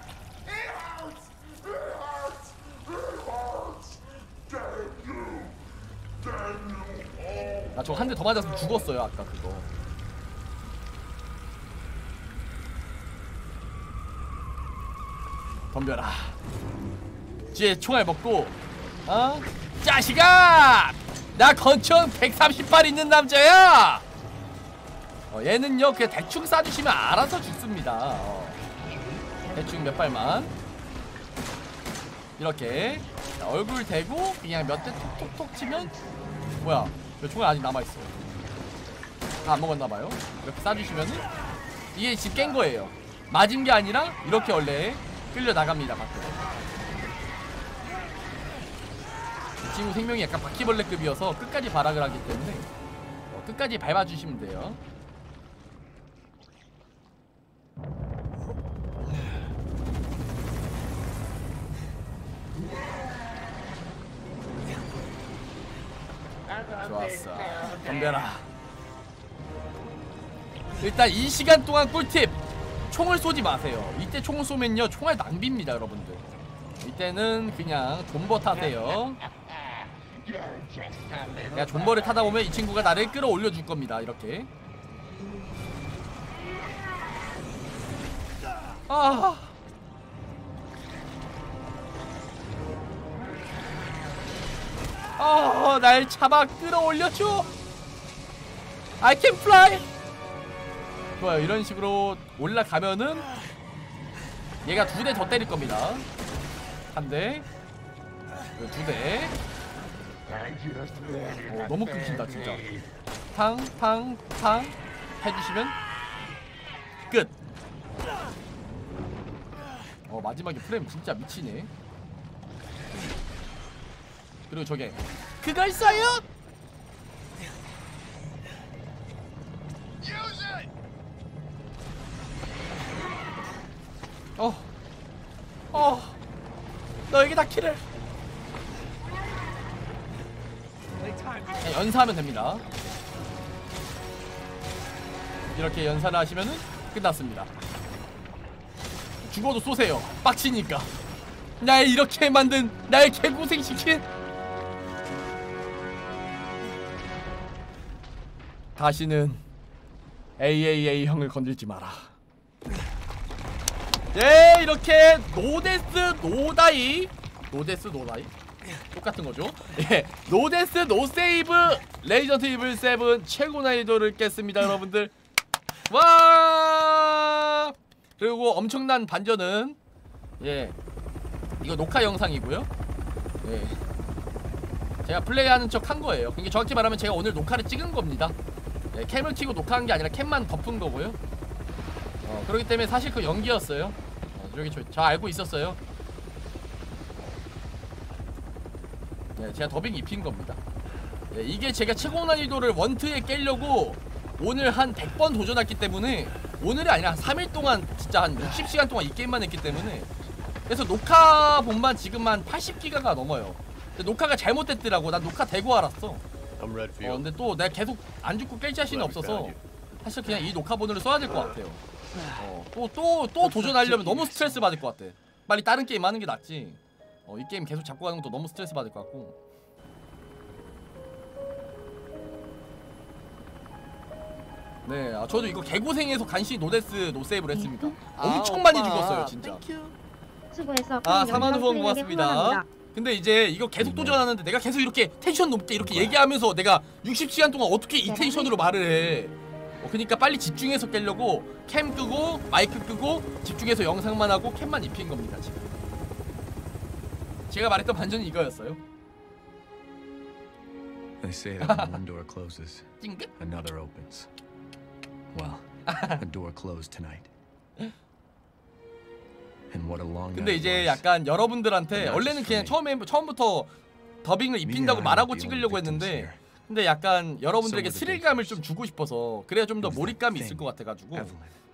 나 저 한 대 더 맞아서 죽었어요 아까 그거. 덤벼라. 뒤에 총알 먹고 어? 자식아! 나 건총 130발 있는 남자야! 어, 얘는요 그냥 대충 쏴주시면 알아서 죽습니다. 어. 대충 몇 발만. 이렇게. 자, 얼굴 대고 그냥 몇 대 톡톡톡 치면 뭐야 왜 총알 아직 남아있어 다 안 먹었나봐요. 이렇게 쏴주시면은 이게 집 깬 거예요. 맞은 게 아니라 이렇게 원래 끌려 나갑니다 밖으로. 이 친구 생명이 약간 바퀴벌레급이어서 끝까지 발악을 하기 때문에 어, 끝까지 밟아주시면 돼요 좋았어. 덤벼라 일단 이 시간 동안 꿀팁. 총을 쏘지 마세요. 이때 총을 쏘면요 총알 낭비입니다 여러분들. 이때는 그냥 존버 타세요. 내가 존버를 타다 보면 이 친구가 나를 끌어올려 줄 겁니다 이렇게. 아 아, 날 잡아 끌어올려줘. I can fly. 좋아요. 이런 식으로 올라가면은 얘가 두 대 더 때릴 겁니다. 한 대, 두 대. 어, 너무 끊긴다 진짜. 탕, 탕, 탕 해주시면 끝. 어 마지막에 프레임 진짜 미치네. 그리고 저게 그걸 써요? 어, 어, 너에게 닿기를. 그냥 연사하면 됩니다. 이렇게 연사를 하시면은 끝났습니다. 죽어도 쏘세요. 빡치니까. 날 이렇게 만든 날 개고생시킨 다시는 AAA 형을 건들지 마라. 예 이렇게 노데스 노다이 노데스 노다이? 똑같은 거죠? 예 no death no save Resident Evil 7 최고 난이도를 깼습니다 여러분들. 와! 그리고 엄청난 반전은 예 이거 녹화 영상이고요. 예. 제가 플레이하는 척 한 거예요. 그러니까 정확히 말하면 제가 오늘 녹화를 찍은 겁니다 예, 캠을 켜고 녹화한 게 아니라 캠만 덮은 거고요. 어, 그렇기 때문에 사실 그 연기였어요. 어, 저기 저, 저 알고 있었어요. 네, 제가 더빙 입힌 겁니다. 예, 이게 제가 최고 난이도를 원트에 깨려고 오늘 한 100번 도전했기 때문에 오늘이 아니라 한 3일 동안 진짜 한 60시간 동안 이 게임만 했기 때문에 그래서 녹화 본만 지금 한 80기가가 넘어요. 녹화가 잘못됐더라고. 난 녹화 되고 알았어 어. 근데 또 내가 계속 안 죽고 깰 자신이 없어서 사실 그냥 이 녹화본을 써야 될 것 같아요 어, 또또또 도전하려면 너무 스트레스 받을 것 같아 빨리 다른 게임 하는 게 낫지 어, 이 게임 계속 잡고 가는 것도 너무 스트레스 받을 것 같고 네, 아, 저도 이거 개고생해서 간신히 no death no save를 했습니다. 엄청 많이 죽었어요, 진짜. 수고했어. 아, 그럼 4만 여기서 후원 고맙습니다. 근데 이제 이거 계속 도전하는데 내가 계속 이렇게 텐션 높게 이렇게 얘기하면서 내가 60시간 동안 어떻게 이 텐션으로 말을 해. 어, 그러니까 빨리 집중해서 깨려고 캠 끄고 마이크 끄고 집중해서 영상만 하고 캠만 입힌 겁니다, 지금. 제가 말했던 반전이 이거였어요. They say that when one door closes, <laughs> another opens. Well, <laughs> a door closed tonight. 근데 이제. 약간 여러분들한테 원래는 그냥 처음에 처음부터 더빙을 입힌다고 말하고 찍으려고 했는데. 근데 약간 여러분들에게 스릴감을 좀 주고 싶어서 그래야 좀 더 몰입감이? 있을 것 같아가지고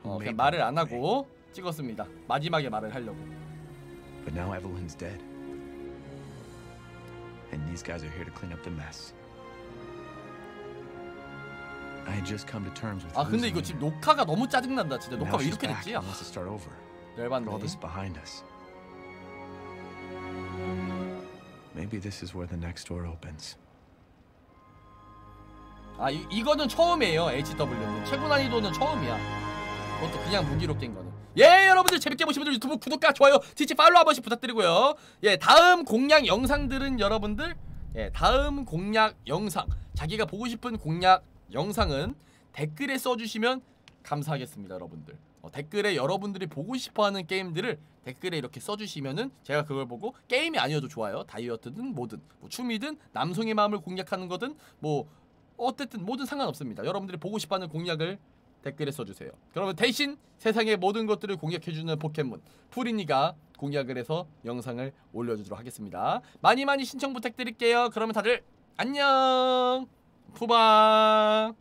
어, 그냥 말을 안 하고 찍었습니다. 마지막에 말을 하려고. But now Evelyn's dead. And these guys are here to clean up the mess. I had just come to terms with 아 근데 이거. 지금 녹화가 너무 짜증난다 진짜 Now 녹화 왜 she's 이렇게 됐지? and 열받네. All this behind us. Maybe this is where the next door opens. 아 이, 이거는 처음이에요 HW는 최고 난이도는 처음이야 그것도 그냥 무기로 깬 거는 예 여러분들 재밌게 보신 분들 유튜브 구독과 좋아요 트위치 팔로우 한 번씩 부탁드리고요 예 다음 공략 영상들은 여러분들 예 다음 공략 영상 자기가 보고 싶은 공략 영상은 댓글에 써주시면 감사하겠습니다 여러분들 어, 댓글에 여러분들이 보고 싶어하는 게임들을 댓글에 이렇게 써주시면은 제가 그걸 보고 게임이 아니어도 좋아요. 다이어트든 뭐든 뭐 춤이든 남성의 마음을 공략하는 거든 뭐 어쨌든 뭐든 상관없습니다. 여러분들이 보고 싶어하는 공략을 댓글에 써주세요. 그러면 대신 세상의 모든 것들을 공략해주는 포켓몬 푸리니가 공략을 해서 영상을 올려주도록 하겠습니다. 많이 많이 신청 부탁드릴게요. 그러면 다들 안녕! 푸방